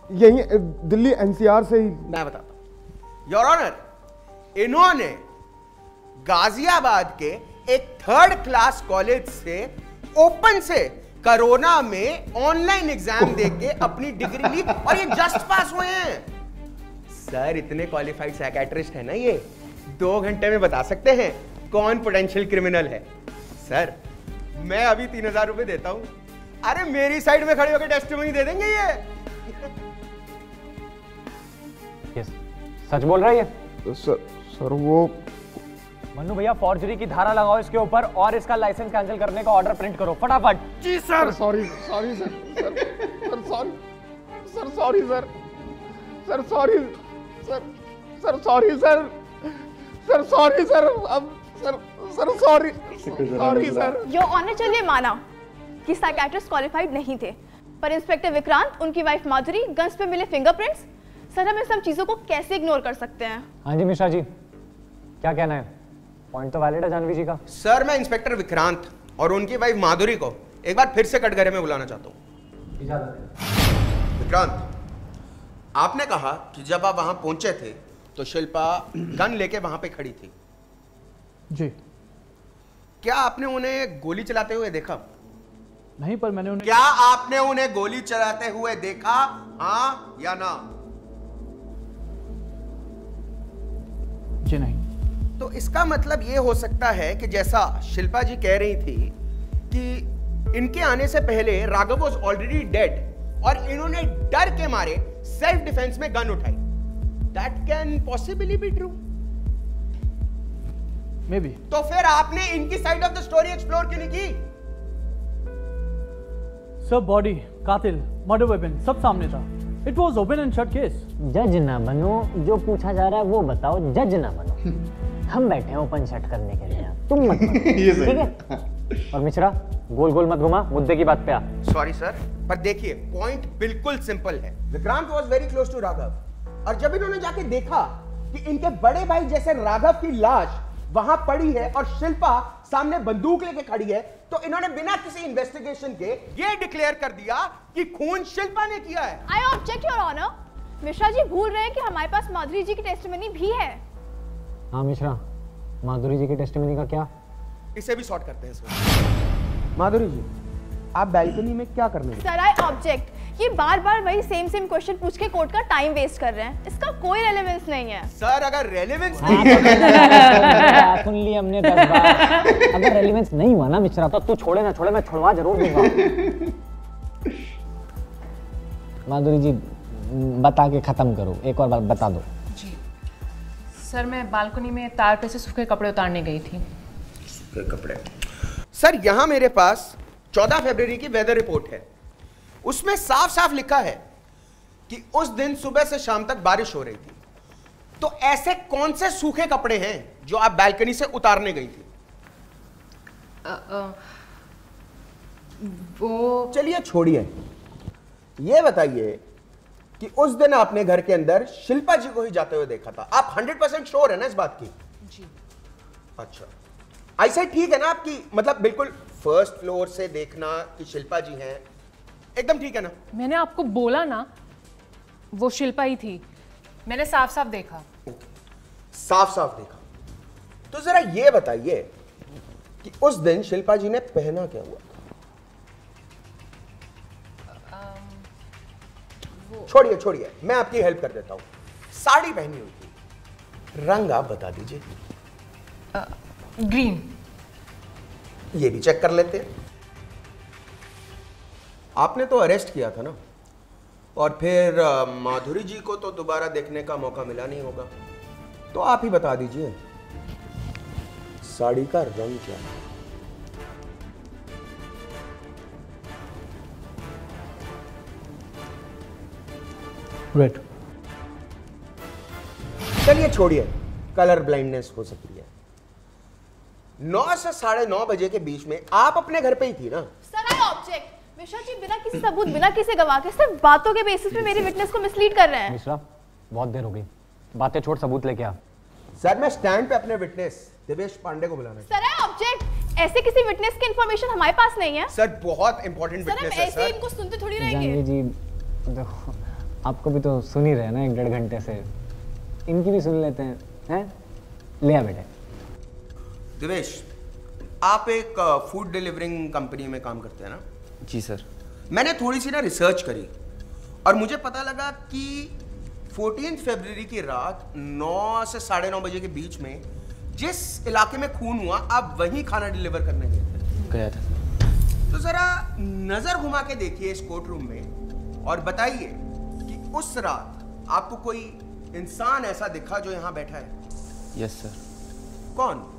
यही दिल्ली एनसीआर से ही। मैं बताता योर ऑनर इन्होंने गाजियाबाद के एक थर्ड क्लास कॉलेज से ओपन से कोरोना में ऑनलाइन एग्ज़ाम देके अपनी डिग्री ली और ये जस्ट पास हुए हैं। सर इतने क्वालिफाइड साइकेट्रिस्ट है ना ये। दो घंटे में बता सकते हैं। कौन पोटेंशियल क्रिमिनल है। सर मैं अभी तीन हज़ार रुपए देता हूँ। अरे मेरी साइड में खड़े होकर टेस्टिमनी दे देंगे ये? यस सच बोल रही है सर सर वो मन्नू भैया फॉर्जरी की धारा लगाओ इसके ऊपर और इसका लाइसेंस कैंसिल करने का ऑर्डर प्रिंट करो फटाफट। जी sir sorry sorry sir sir sorry sir sorry sir sir sorry sir sir sorry sir sir sorry sir अब sir sir sorry sorry sir your honour चलिए माना कि साइकेट्रिस्ट क्वालिफाइड नहीं थे। पर इंस्पेक्टर विक्रांत उनकी वाइफ माधुरी गन्स पे मिले फिंगरप्रिंट्स सर हम इन सब चीज़ों को कैसे इग्नोर कर सकते हैं? हाँ जी मिश्रा जी। क्या कहना है? पॉइंट तो वैलिड है जानवी जी का। सर मैं इंस्पेक्टर विक्रांत और उनकी वाइफ माधुरी को एक बार फिर से कटघरे में बुलाना चाहता हूँ। विक्रांत आपने कहा कि जब आप वहाँ पहुँचे थे तो शिल्पा गन लेके वहाँ पे खड़ी थी। जी। क्या आपने उन्हें गोली चलाते हुए देखा? नहीं पर मैंने उन्हें क्या आपने उन्हें गोली चलाते हुए देखा? हाँ या ना? जी नहीं। तो इसका मतलब ये हो सकता है कि जैसा शिल्पा जी कह रही थी कि इनके आने से पहले राघव वॉज़ ऑलरेडी डेड और इन्होंने डर के मारे सेल्फ डिफेंस में गन उठाई। That can possibly be true may be तो फिर आपने इनकी side of the story explore क्यों नहीं की? सब बॉडी कातिल मर्डर वेपन सब सामने था it was open and shut case जज ना बनो जो पूछा जा रहा है वो बताओ जज ना बनो हम बैठे हैं ओपन शट करने के लिए तुम मत ये सही। ठीक है और मिश्रा गोल गोल मत घुमा मुद्दे की बात पे आ सॉरी सर पर देखिए पॉइंट बिल्कुल सिंपल है। Vikrant was very close to Raghav और जब इन्होंने जाके देखा कि इनके बड़े भाई जैसे राघव की लाश वहाँ पड़ी है और शिल्पा सामने बंदूक लेके खड़ी है। तो इन्होंने बिना किसी इन्वेस्टिगेशन के ये डिक्लेयर कर दिया कि खून शिल्पा ने किया है। I object your honour Mishra ji भूल रहे हैं कि हमारे पास माधुरी जी की टेस्टिमनी भी है। हाँ मिश्रा। माधुरी जी की टेस्टिमनी का क्या? इसे भी सॉर्ट करते हैं माधुरी जी आप बैल्कनी में क्या करने सर आई ऑब्जेक्ट ये बार बार वही सेम सेम क्वेश्चन पूछ के कोर्ट का टाइम वेस्ट कर रहे हैं। इसका कोई रेलेवेंस नहीं है। सर अगर रेलेवेंस [laughs] सुन ली हमने दस बार। अगर रेलिवेंस नहीं हुआ ना मिश्रा तो तू छोड़े ना छोड़े मैं छुड़वा ज़रूर दूँगा। माधुरी जी बता के खत्म करो। एक और बार बता दो। जी। सर मैं बालकनी में तार पे से सूखे कपड़े उतारने गई थी। सूखे कपड़े। सर यहाँ मेरे पास 14 फरवरी की वेदर रिपोर्ट है। उसमें साफ़ साफ़ लिखा है कि उस दिन सुबह से शाम तक बारिश हो रही थी। तो ऐसे कौन से सूखे कपड़े हैं जो आप बैल्कनी से उतारने गई थी? वो चलिए छोड़िए। ये बताइए कि उस दिन आपने घर के अंदर शिल्पा जी को ही जाते हुए देखा था। आप 100% परसेंट श्योर है ना इस बात की? जी। अच्छा। ऐसा ठीक है ना आपकी? मतलब बिल्कुल फ़र्स्ट फ्लोर से देखना कि शिल्पा जी हैं। एकदम ठीक है ना? मैंने आपको बोला ना वो शिल्पा ही थी। मैंने साफ़ साफ़ देखा। साफ़ साफ़ देखा। तो जरा ये बताइए कि उस दिन शिल्पा जी ने पहना क्या हुआ? छोड़िए छोड़िए। मैं आपकी हेल्प कर देता हूँ। साड़ी पहनी हुई थी। रंग आप बता दीजिए। ग्रीन। ये भी चेक कर लेते हैं। आपने तो अरेस्ट किया था ना। और फिर माधुरी जी को तो दोबारा देखने का मौका मिला नहीं होगा। तो आप ही बता दीजिए साड़ी का रंग क्या है? रेड चलिए छोड़िए कलर ब्लाइंडनेस हो सकती है। नौ से साढ़े नौ बजे के बीच में आप अपने घर पे ही थी ना? Sir I object Mishra ji बिना किसी सबूत बिना किसी गवाह के सिर्फ़ बातों के बेसिस पे मेरी विटनेस को मिसलीड कर रहे हैं। मिश्रा बहुत देर हो गई। बातें छोड़ सबूत लेके आ। सर मैं स्टैंड पे अपने विटनेस दिवेश पांडे को बुलाना सर आई ऑब्जेक्ट ऐसे किसी विटनेस की इंफॉर्मेशन हमारे पास नहीं है। सर बहुत इंपॉर्टेंट विटनेस है ऐसे सर। इनको सुनते थोड़ी रहेंगे। जी देखो आपको भी तो सुन ही रहे ना एक डेढ़ घंटे से। इनकी भी सुन लेते हैं हैं? ले आ बेटे। दिवेश आप एक फ़ूड डिलीवरिंग कंपनी में काम करते हैं ना? जी सर। मैंने थोड़ी सी ना रिसर्च करी और मुझे पता लगा कि 14 फरवरी की रात 9 से साढ़े नौ बजे के बीच में जिस इलाके में खून हुआ आप वहीं खाना डिलीवर करने गए। थे गया था। तो जरा नज़र घुमा के देखिए इस कोर्ट रूम में और बताइए कि उस रात आपको कोई इंसान ऐसा दिखा जो यहाँ बैठा है? यस सर कौन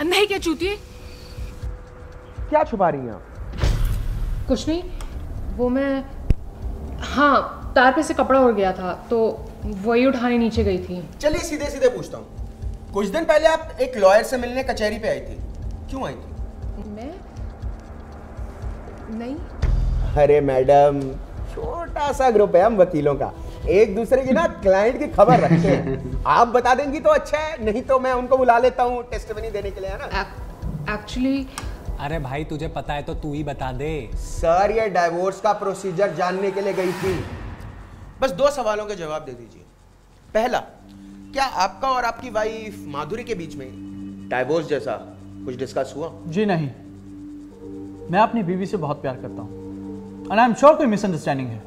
अंधा है क्या चूतिए क्या छुपा रही हैं? आप कुछ नहीं वो मैं हाँ तार पे से कपड़ा उड़ गया था तो वही उठाने नीचे गई थी। चलिए सीधे सीधे पूछता हूँ। कुछ दिन पहले आप एक लॉयर से मिलने कचहरी पे आई थी। क्यों आई थी? मैं? नहीं। अरे मैडम छोटा सा ग्रुप है हम वकीलों का। एक दूसरे की ना क्लाइंट की खबर रखते हैं। [laughs] आप बता देंगी तो अच्छा है नहीं तो मैं उनको बुला लेता हूँ टेस्टमनी देने के लिए है ना? एक्चुअली अरे भाई तुझे पता है तो तू ही बता दे। सर ये डाइवोर्स का प्रोसीजर जानने के लिए गई थी। बस दो सवालों के जवाब दे दीजिए। पहला क्या आपका और आपकी वाइफ माधुरी के बीच में डाइवोर्स जैसा कुछ डिस्कस हुआ? जी नहीं। मैं अपनी बीवी से बहुत प्यार करता हूँ। एंड आई एम श्योर कोई मिसअंडरस्टैंडिंग है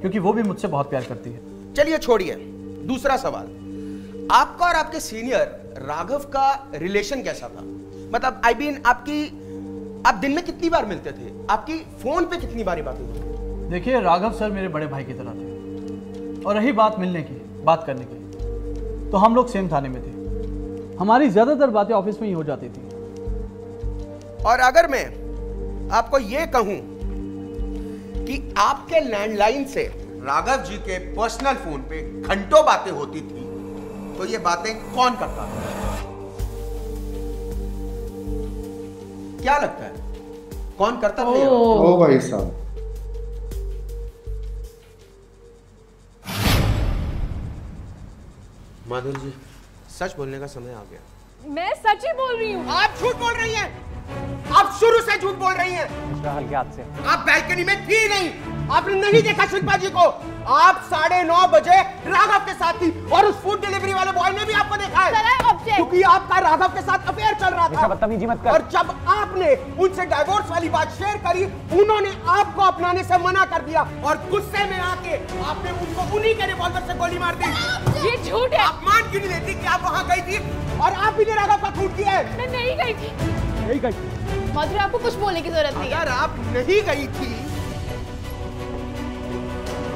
क्योंकि वो भी मुझसे बहुत प्यार करती है। चलिए छोड़िए। दूसरा सवाल आपका और आपके सीनियर राघव का रिलेशन कैसा था? मतलब आई मीन आपकी आप दिन में कितनी बार मिलते थे? आपकी फ़ोन पे कितनी बारी बातें हुई देखिए राघव सर मेरे बड़े भाई की तरह थे। और रही बात मिलने की बात करने की। तो हम लोग सेम थाने में थे। हमारी ज़्यादातर बातें ऑफ़िस में ही हो जाती थी। और अगर मैं आपको यह कहूँ कि आपके लैंडलाइन से राघव जी के पर्सनल फ़ोन पे घंटों बातें होती थी तो ये बातें कौन करता था? क्या लगता है? कौन करता था ओ। भाई साहब। माधुर जी सच बोलने का समय आ गया। मैं सच ही बोल रही हूँ। आप झूठ बोल रही हैं। आप शुरू से झूठ बोल रही हैं। हल्के हाथ से आप बैल्कनी में थी नहीं। आपने नहीं देखा शिल्पा जी को? आप साढ़े नौ बजे राघव के साथ थी और उस फ़ूड डिलीवरी वाले बॉय ने भी आपको देखा है। क्योंकि आपका राघव के साथ अफेयर चल रहा था। बदतमीजी मत कर। और जब आपने उनसे डाइवोर्स वाली बात शेयर करी उन्होंने आपको अपनाने से मना कर दिया और गुस्से में आके आपने उनको उन्हीं के रिवॉल्वर से गोली मार दी। ये झूठ है। आप मान क्यों नहीं लेती कि आप वहाँ गई थी? और आप भी ने राघव का खून किया है। मैं नहीं गई थी। नहीं गई। माधुरी आपको कुछ बोलने की ज़रूरत नहीं अगर आप नहीं गई थी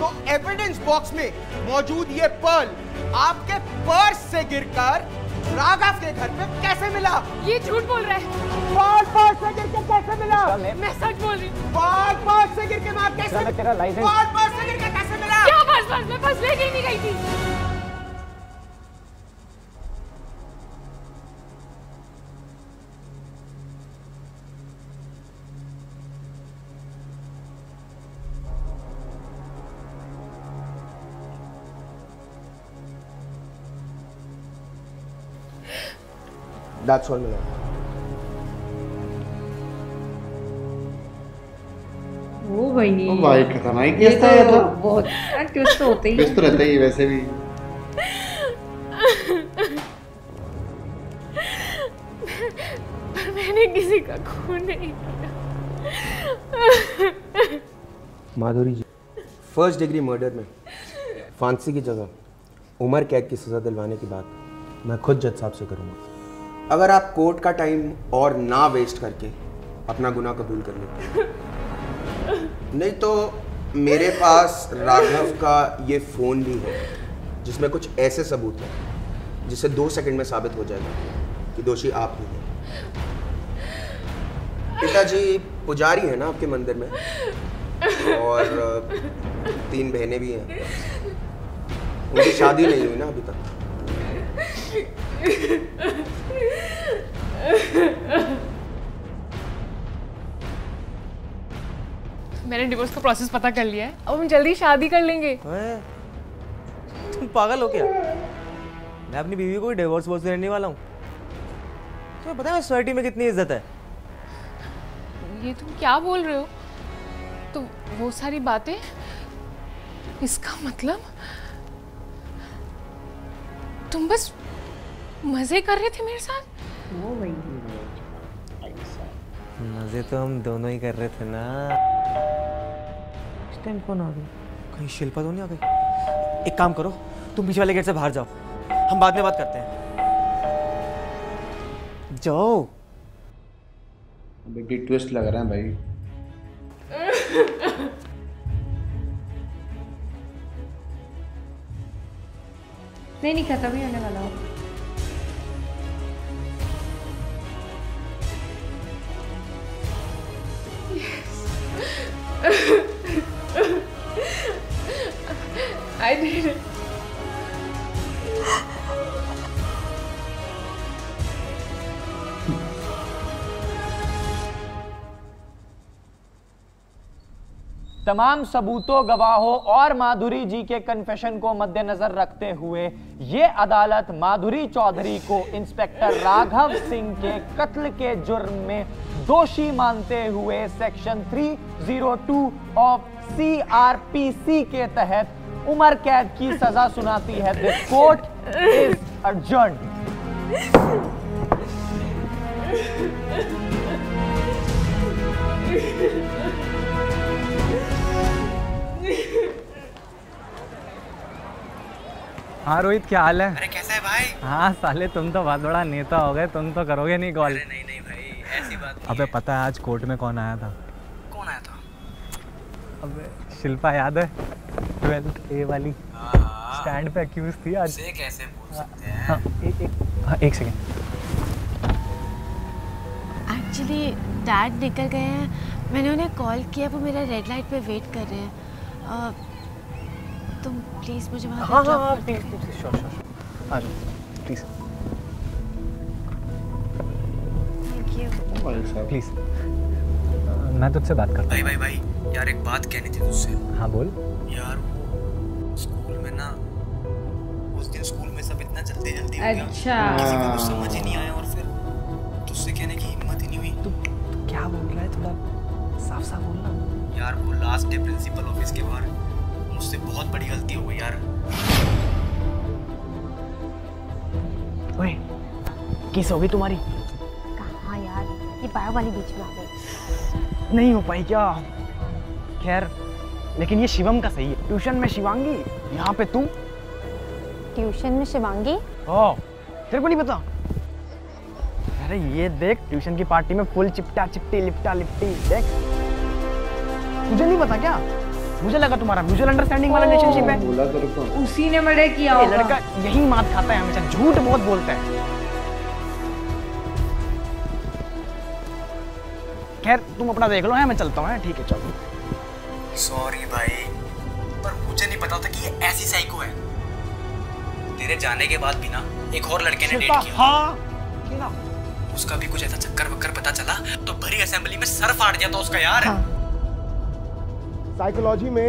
तो एविडेंस बॉक्स में मौजूद ये पर्ल आपके पर्स से गिरकर राघव के घर पे कैसे मिला? ये झूठ बोल रहे है। पर्ल पर्स से गिर के कैसे मिला? मैं सच बोल रही हूँ। पर्ल पर्स से गिर के मैं कैसे मिला तेरा लाइसेंस पर्ल पर्स से गिर के कैसे मिला? क्या बस बस मैं बस लेके नहीं गई थी। That's all, my lord. भाई। भाई खतरनाक तो ये तो बहुत तो होते ही तो ही वैसे भी। [laughs] मैंने किसी का खून नहीं किया Madhuri ji. First degree murder में। फांसी की जगह। उमर कैद की सज़ा दिलवाने की बात। मैं खुद जज साहब से करूँगा। अगर आप कोर्ट का टाइम और ना वेस्ट करके अपना गुनाह कबूल कर लेते [laughs] नहीं तो मेरे पास राघव का ये फ़ोन भी है जिसमें कुछ ऐसे सबूत हैं जिससे दो सेकंड में साबित हो जाएगा कि दोषी आप ही हैं। पिताजी पुजारी है ना आपके मंदिर में? और तीन बहनें भी हैं। उनकी शादी नहीं हुई ना अभी तक? मैंने डिवोर्स का प्रोसेस पता कर लिया है। अब हम जल्दी शादी कर लेंगे। तुम पागल हो क्या? मैं अपनी बीवी को डिवोर्स बोल देने वाला हूँ। तुम्हें पता है सोसाइटी में कितनी इज़्ज़त है? ये तुम क्या बोल रहे हो? तो वो सारी बातें इसका मतलब? तुम बस मज़े कर रहे थे मेरे साथ? वो भाई मज़े तो हम दोनों ही कर रहे थे ना। इस टाइम कौन आ गई कहीं शिल्पा तो नहीं आ गई? एक काम करो तुम पीछे वाले गेट से बाहर जाओ। हम बाद में बात करते हैं। जाओ। बिग ट्विस्ट लग रहा है भाई। नहीं नहीं खत्म ही होने वाला हो। I did it. तमाम सबूतों, गवाहों और माधुरी जी के कन्फेशन को मद्देनजर रखते हुए ये अदालत माधुरी चौधरी को इंस्पेक्टर राघव सिंह के कत्ल के जुर्म में दोषी मानते हुए सेक्शन 302 ऑफ़ सीआरपीसी के तहत उम्र कैद की सजा सुनाती है। The court is adjourned. हाँ रोहित क्या हाल है? अरे कैसा है भाई? हाँ साले तुम तो बहुत बड़ा नेता हो गए तुम तो करोगे नहीं कॉल। नहीं नहीं भाई ऐसी बात अबे पता है आज कोर्ट में कौन आया था? कौन आया था? अबे शिल्पा याद है? ट्वेल्थ ए वाली। स्टैंड पे अक्यूज थी आज। से कैसे बोल सकते हैं? हाँ एक एक हाँ एक सेकेंड एक्चुअली डैड निकल गए हैं। मैंने उन्हें कॉल किया वो मेरा रेड लाइट पे वेट कर रहे हैं। तुम प्लीज़ मुझे वहाँ हाँ हाँ हाँ प्लीज़ प्लीज़ श्योर श्योर आ जाओ प्लीज़ प्लीज़ मैं तुझसे बात करता भाई भाई भाई यार एक बात कहनी थी तुझसे। हाँ बोल। यार वो स्कूल में ना उस दिन स्कूल में सब इतना जल्दी जल्दी अच्छा। किसी को कुछ समझ ही नहीं आया और फिर तुझसे कहने की हिम्मत ही नहीं हुई। तू क्या बोल रहा है? थोड़ा साफ़ साफ़ बोलना यार वो लास्ट डे प्रिंसिपल ऑफ़िस के बाहर मुझसे बहुत बड़ी गलती हो गई यार। ओए किस होगी तुम्हारी। हाँ वाली बीच में आ गई। नहीं हो पाई क्या? खैर लेकिन ये शिवम का सही है। ट्यूशन में शिवांगी यहाँ पे तू? ट्यूशन में शिवांगी? ओ तेरे को नहीं पता? अरे ये देख ट्यूशन की पार्टी में फुल चिपटा चिपटी लिपटा लिपटी देख। तुझे नहीं पता क्या? मुझे लगा तुम्हारा म्यूचुअल अंडरस्टैंडिंग वाला रिलेशनशिप है। उसी ने मर्डर किया होगा। लड़का यही मात खाता है हमेशा झूठ बहुत बोलता है। खैर तुम अपना देख लो है मैं चलता हूँ ठीक है चलो। सॉरी भाई पर मुझे नहीं पता था कि ये ऐसी साइको है। तेरे जाने के बाद भी ना एक और लड़के ने डेट किया। हाँ उसका भी कुछ ऐसा चक्कर वक्कर पता चला तो भरी असेंबली में सर फाड़ दिया था उसका यार। हाँ। साइकोलॉजी में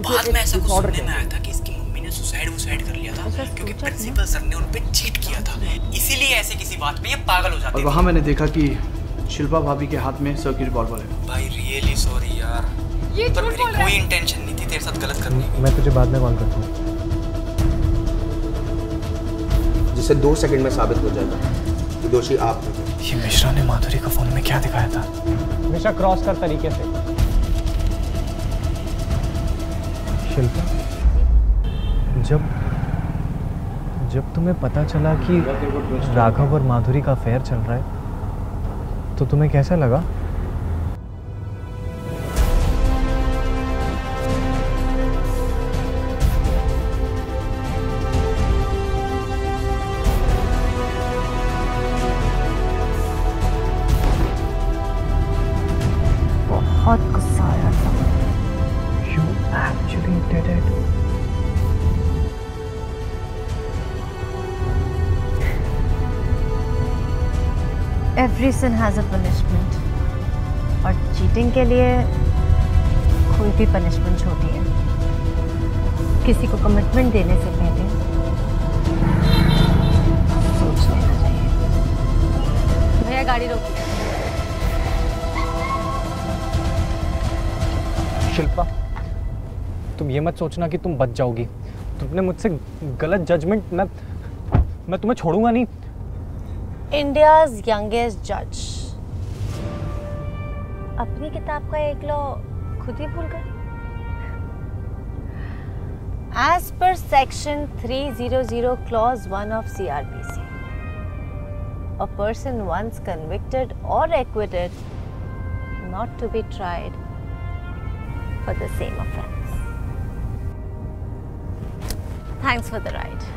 बाद में ऐसा कुछ सुनने में आया था कि इसकी मम्मी ने सुसाइड वुसाइड कर लिया था क्योंकि प्रिंसिपल सर ने उन पे चीट किया था। इसीलिए ऐसे किसी बात पे ये पागल हो जाते और वहाँ मैंने देखा कि शिल्पा भाभी के हाथ में सर की रिवॉल्वर है। भाई रियली सॉरी यार। ये पर झूठ मेरी बोल रहा कोई इंटेंशन नहीं थी तेरे साथ गलत करने की। मैं तुझे बाद में कॉल करता हूँ। जिससे दो सेकंड में साबित हो जाएगा कि दोषी आप हो। ये मिश्रा ने माधुरी का फ़ोन में क्या दिखाया था? हमेशा क्रॉस कर तरीके से। शिल्पा जब जब तुम्हें पता चला कि राघव और माधुरी का अफेयर चल रहा है तो तुम्हें कैसा लगा बहुत गुस्सा आया था did it. Every sin has a punishment cheating के लिए कोई भी पनिशमेंट छोटी है। किसी को कमिटमेंट देने से पहले सोच लेना चाहिए। भैया गाड़ी रोकी। शिल्पा तुम ये मत सोचना कि तुम बच जाओगी। तुमने मुझसे गलत जजमेंट मैं मैं तुम्हें छोड़ूँगा नहीं। इंडियाज यंगेस्ट जज अपनी किताब का एक लॉ खुद ही भूल गए एज पर section 300 clause 1 of CRPC a person once convicted or acquitted not to be tried for the same offense thanks for the ride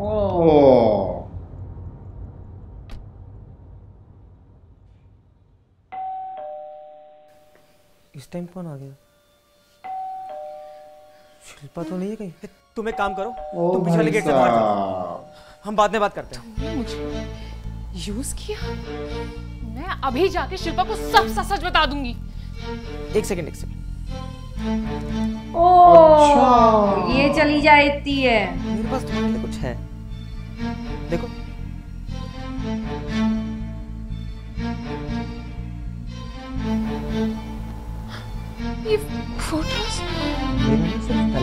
Oh. इस टाइम कौन आ गया? शिल्पा तो नहीं है कहीं? तुम एक काम करो तुम पिछले गेट से बाहर जाओ। हम बाद में बात करते हैं। तुमने मुझे यूज़ किया? मैं अभी जाके शिल्पा को सब सच सच बता दूँगी। एक सेकंड एक सेकंड ओ ये चली जाती है। मेरे पास तुम्हारे लिए कुछ है।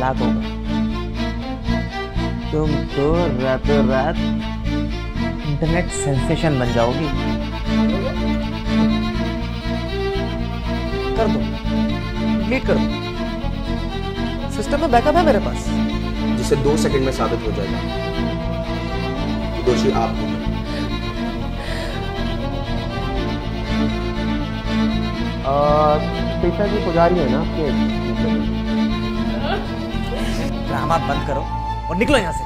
तलाक होगा। तुम तो रातों रात इंटरनेट सेंसेशन बन जाओगी। कर दो। डिलीट कर दो। सिस्टम में बैकअप है मेरे पास। जिसे दो सेकंड में साबित हो जाएगा। दोषी आप हो। पिताजी पुजारी है ना? आपके ड्रामा बंद करो और निकलो यहाँ से।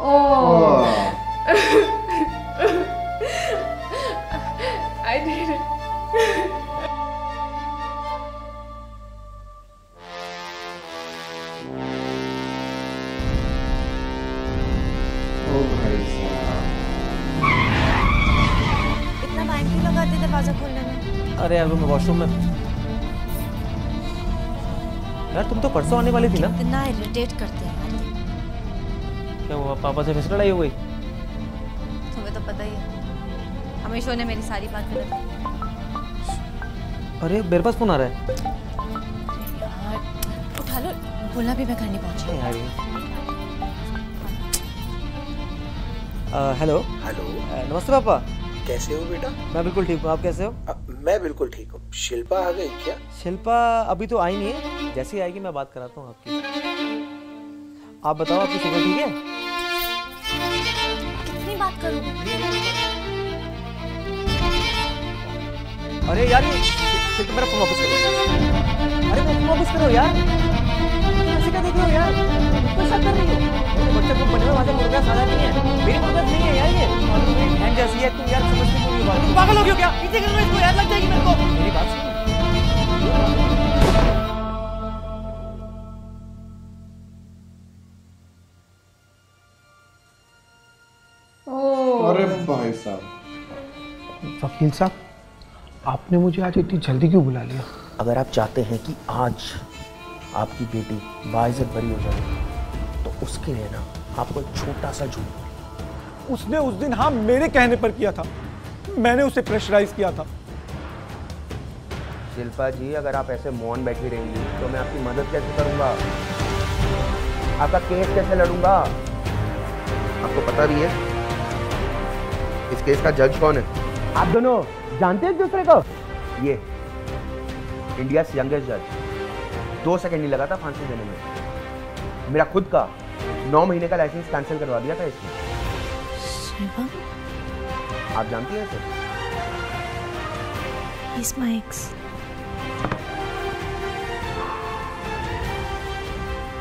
ओ। I did it. साहब इतना टाइम क्यों लगाते दरवाज़ा खोलने में अरे यार मैं वॉशरूम में। यार तुम तो परसों आने वाली थी ना। इतना इरिटेट करते हैं यार। क्या हुआ पापा से फिर लड़ाई हो गई? तुम्हें तो पता ही है। हमेशा ने मेरी सारी बात गलत अरे मेरे पास फ़ोन आ रहा है। यार उठा लो बोलना भी मैं घर नहीं पहुँची। यार हेलो हेलो नमस्ते पापा। कैसे हो बेटा? मैं बिल्कुल ठीक हूँ आप कैसे हो? मैं बिल्कुल ठीक हूँ। शिल्पा आ गई क्या? शिल्पा अभी तो आई नहीं है। जैसे ही आएगी मैं बात कराता हूँ आपकी। आप बताओ आपकी शुगर ठीक है? कितनी बात करोगे अरे यार ये शिल्पा मेरा फ़ोन वापस करो। अरे फ़ोन वापस करो यार। ऐसे क्या देख रहे हो यार? कर रही हो मेरे बच्चे तुम बने वहाँ से मुर्गा सादा नहीं है मेरी मुर्गा नहीं है यार ये और बहन जैसी है तुम यार समझती क्यों हो बात तुम पागल हो गए क्या इसको यार लग जाएगी मेरे को मेरी बात सुनो अरे भाई साहब। वकील साहब आपने मुझे आज इतनी जल्दी क्यों बुला लिया? अगर आप चाहते हैं कि आज आपकी बेटी बाइज्जत बरी हो जाए उसके लिए ना आपको एक छोटा सा झूठ। उसने उस दिन हाँ मेरे कहने पर किया था। मैंने उसे प्रेशराइज किया था। शिल्पा जी अगर आप ऐसे मौन बैठी रहेंगी तो मैं आपकी मदद कैसे करूँगा? आपका केस कैसे लड़ूँगा? आपको पता भी है। इस केस का जज कौन है? आप दोनों जानते हैं एक दूसरे को? ये इंडिया यंगेस्ट जज दो सेकंड नहीं लगा था फांसी देने में। मेरा खुद का नौ महीने का लाइसेंस कैंसिल करवा दिया था इसने। आप जानती हैं sir.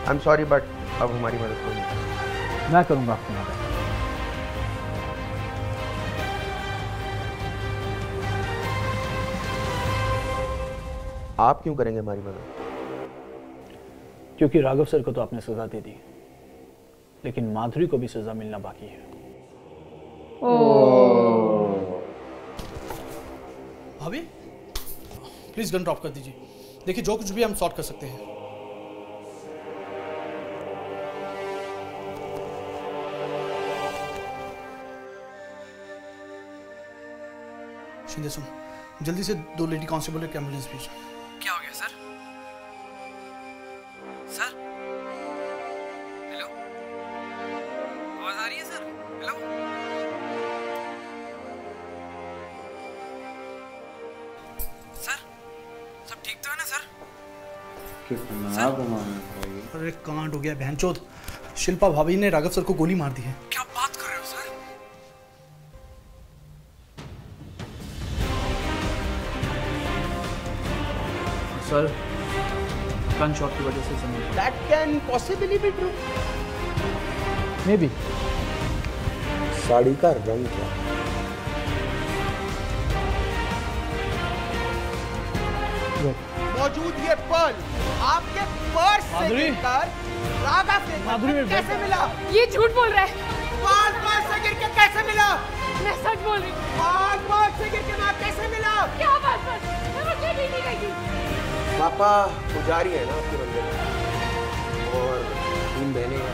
I am sorry but अब हमारी मदद कोई नहीं मैं करूँगा आपकी मदद। आप क्यों करेंगे हमारी मदद? क्योंकि राघव सर को तो आपने सजा दे दी। लेकिन माधुरी को भी सजा मिलना बाकी है। भाभी प्लीज़ गन ड्रॉप कर दीजिए। देखिए जो कुछ भी हम सॉर्ट कर सकते हैं। शिंदे सुन जल्दी से दो लेडी कांस्टेबल एक एंबुलेंस भेज। अरे कांड हो गया बहनचोद शिल्पा भाभी ने राघव सर को गोली मार दी है। क्या बात कर रहे हो सर? सर गन शॉट की वजह से समय that can possibly be true may be sari का रंग क्या? मौजूद ये पल आपके पर्स से। गिरकर के माधुरी कैसे मिला? ये झूठ बोल रहा है। बाल बाल से गिर के कैसे मिला? मैं सच बोल रही हूँ। बाल बाल से गिर के ना कैसे मिला? क्या बात मैं मुझे नहीं मिलेगी पापा पुजारी है ना आपके मंदिर में? और तीन बहनें हैं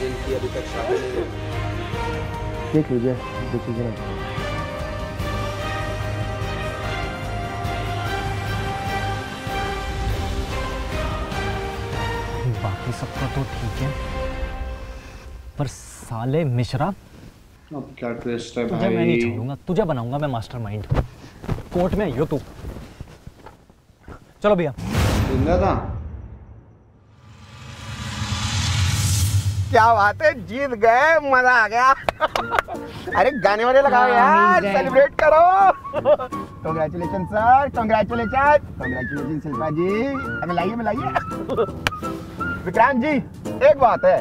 जिनकी अभी तक शादी नहीं हुई। देख लीजिए डिसीज़न बाकी सबका तो ठीक है। पर साले मिश्रा अब क्या ट्विस्ट है तुझे मैं नहीं छोड़ूँगा तुझे बनाऊँगा मैं मास्टरमाइंड कोर्ट में यो तू। चलो भैया। ज़िंदा था? क्या बात है जीत गए मज़ा आ गया। अरे गाने वाले लगाओ यार सेलिब्रेट करो। Congratulation sir congratulation congratulation Shilpa ji. हमें लाइए मिलाइए विक्रांत जी एक बात है।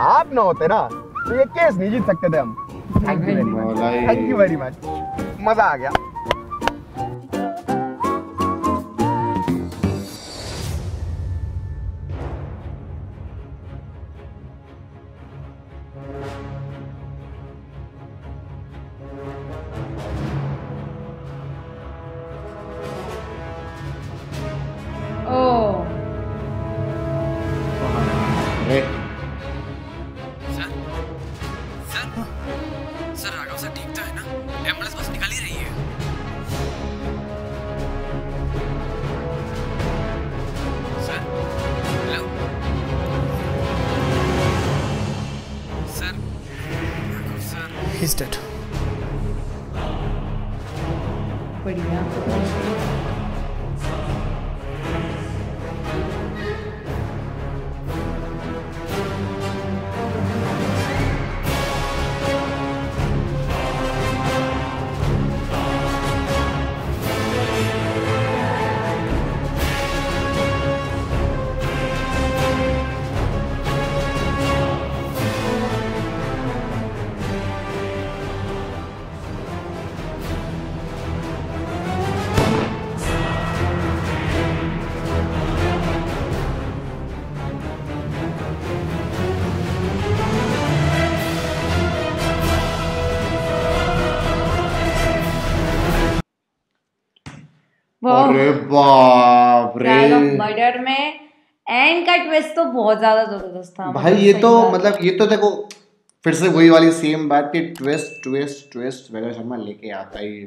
आप ना होते ना तो ये केस नहीं जीत सकते थे हम। Thank you very much thank you very much मज़ा आ गया। He's dead. बढ़िया बहुत ज़्यादा ज़बरदस्त था भाई मतलब ये तो मतलब ये तो देखो फिर से वही वाली सेम बात कि ट्विस्ट ट्विस्ट ट्विस्ट वगैरह शर्मा लेके आता ही। है।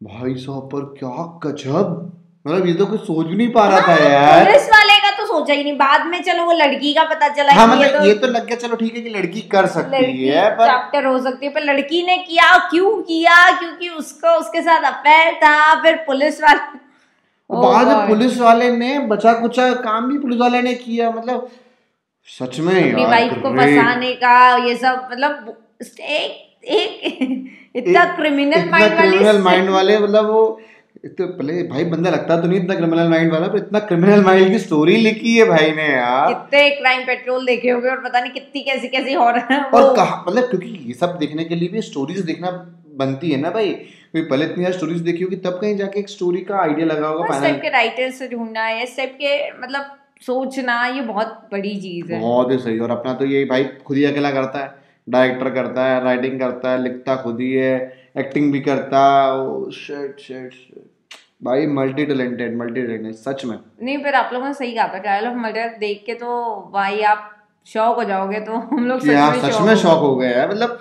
भाई साहब पर क्या गजब? मतलब ये तो कुछ सोच भी नहीं पा रहा था यार। पुलिस वाले का तो सोचा ही नहीं। बाद में चलो वो लड़की का पता चला हाँ मतलब ये तो लग गया चलो ठीक है कि लड़की कर सकती लड़की है पर चैप्टर हो सकती है पर लड़की ने किया क्यों किया? क्योंकि उसको उसके साथ अफेयर था फिर पुलिस वाले Oh बाद में पुलिस वाले ने बचा कुचा काम भी पुलिस वाले ने किया मतलब सच में अपनी यार वाइफ को. फंसाने का ये सब मतलब एक एक इतना क्रिमिनल माइंड वाले क्रिमिनल माइंड वाले मतलब वो तो पहले भाई बंदा लगता तो नहीं इतना क्रिमिनल माइंड वाला पर इतना क्रिमिनल माइंड की स्टोरी लिखी है भाई ने यार कितने क्राइम पेट्रोल देखे होंगे और पता नहीं कितनी कैसी कैसी हॉरर और कहा मतलब क्योंकि ये सब देखने के लिए भी स्टोरीज देखना बनती है ना भाई? कोई पहले इतनी स्टोरीज देखी होगी तब कहीं जाके एक स्टोरी का आइडिया लगा होगा इस फाइनल टाइप के राइटर से ढूंढना है इस टाइप के मतलब सोचना ये बहुत बड़ी चीज़ है। बहुत ही सही और अपना तो ये भाई खुद ही अकेला करता है डायरेक्टर करता है राइटिंग करता है लिखता खुद ही है एक्टिंग भी करता है शिट शिट भाई मल्टी टैलेंटेड मल्टी टैलेंटेड सच में। नहीं फिर आप लोगों ने सही कहा था ट्रायल ऑफ़ मर्डर देख के तो भाई आप शौक हो जाओगे तो हम लोग सच में शौक हो गए यार मतलब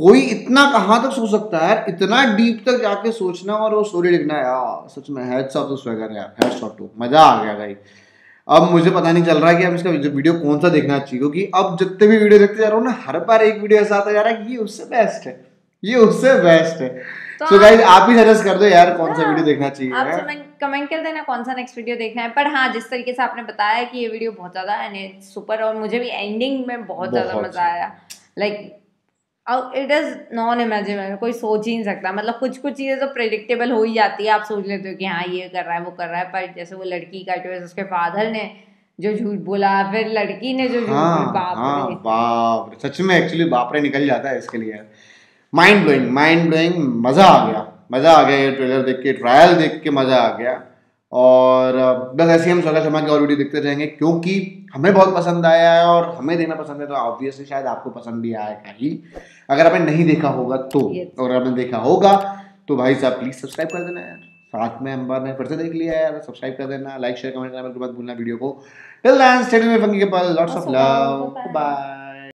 कोई इतना कहाँ तक सोच सकता है यार? इतना डीप तक जाके सोचना और वो स्टोरी लिखना यार सच में हेड्स ऑफ़ स्वैगर यार हेड्स ऑफ़ टू मज़ा आ गया भाई। अब मुझे पता नहीं चल रहा है कि अब इसका वीडियो कौन सा देखना चाहिए क्योंकि अब जितने भी वीडियो देखते जा रहा हूँ ना हर बार एक वीडियो ऐसा आता जा रहा है ये उससे बेस्ट है। ये उससे बेस्ट है। तो सो गाइस आप भी सजेस्ट कर दो यार कौन सा वीडियो देखना चाहिए आप। कमेंट कर देना कौन सा नेक्स्ट वीडियो देखना है। पर हाँ जिस तरीके से आपने बताया कि ये वीडियो बहुत ज़्यादा एंड सुपर और मुझे भी एंडिंग में बहुत ज़्यादा मज़ा आया। Like it is non imaginable कोई सोच ही नहीं सकता। मतलब कुछ कुछ चीज़ें तो प्रिडिक्टेबल हो ही जाती है। आप सोच लेते हो कि हाँ ये कर रहा है वो कर रहा है पर जैसे वो लड़की का ट्विस्ट उसके फादर ने जो झूठ बोला फिर लड़की ने जो झूठ हाँ बाप हाँ बाप सच में एक्चुअली बाप रे निकल जाता है इसके लिए। माइंड ब्लोइंग माइंड ब्लोइंग मज़ा आ गया। मज़ा आ गया ये ट्रेलर देख के ट्रायल देख के मज़ा आ गया। और बस ऐसे हम सोलह शर्मा की और वीडियो देखते रहेंगे क्योंकि हमें बहुत पसंद आया है और हमें देखना पसंद है तो ऑब्वियसली शायद आपको पसंद भी आएगा ही अगर आपने नहीं देखा होगा तो अगर आपने देखा होगा तो भाई साहब प्लीज़ सब्सक्राइब कर देना यार। साथ में अंबर ने फिर से देख लिया यार सब्सक्राइब कर देना लाइक शेयर कमेंट करना बिल्कुल मत भूलना वीडियो को। Till then stay with funky के पास लॉट्स ऑफ़ लव बाय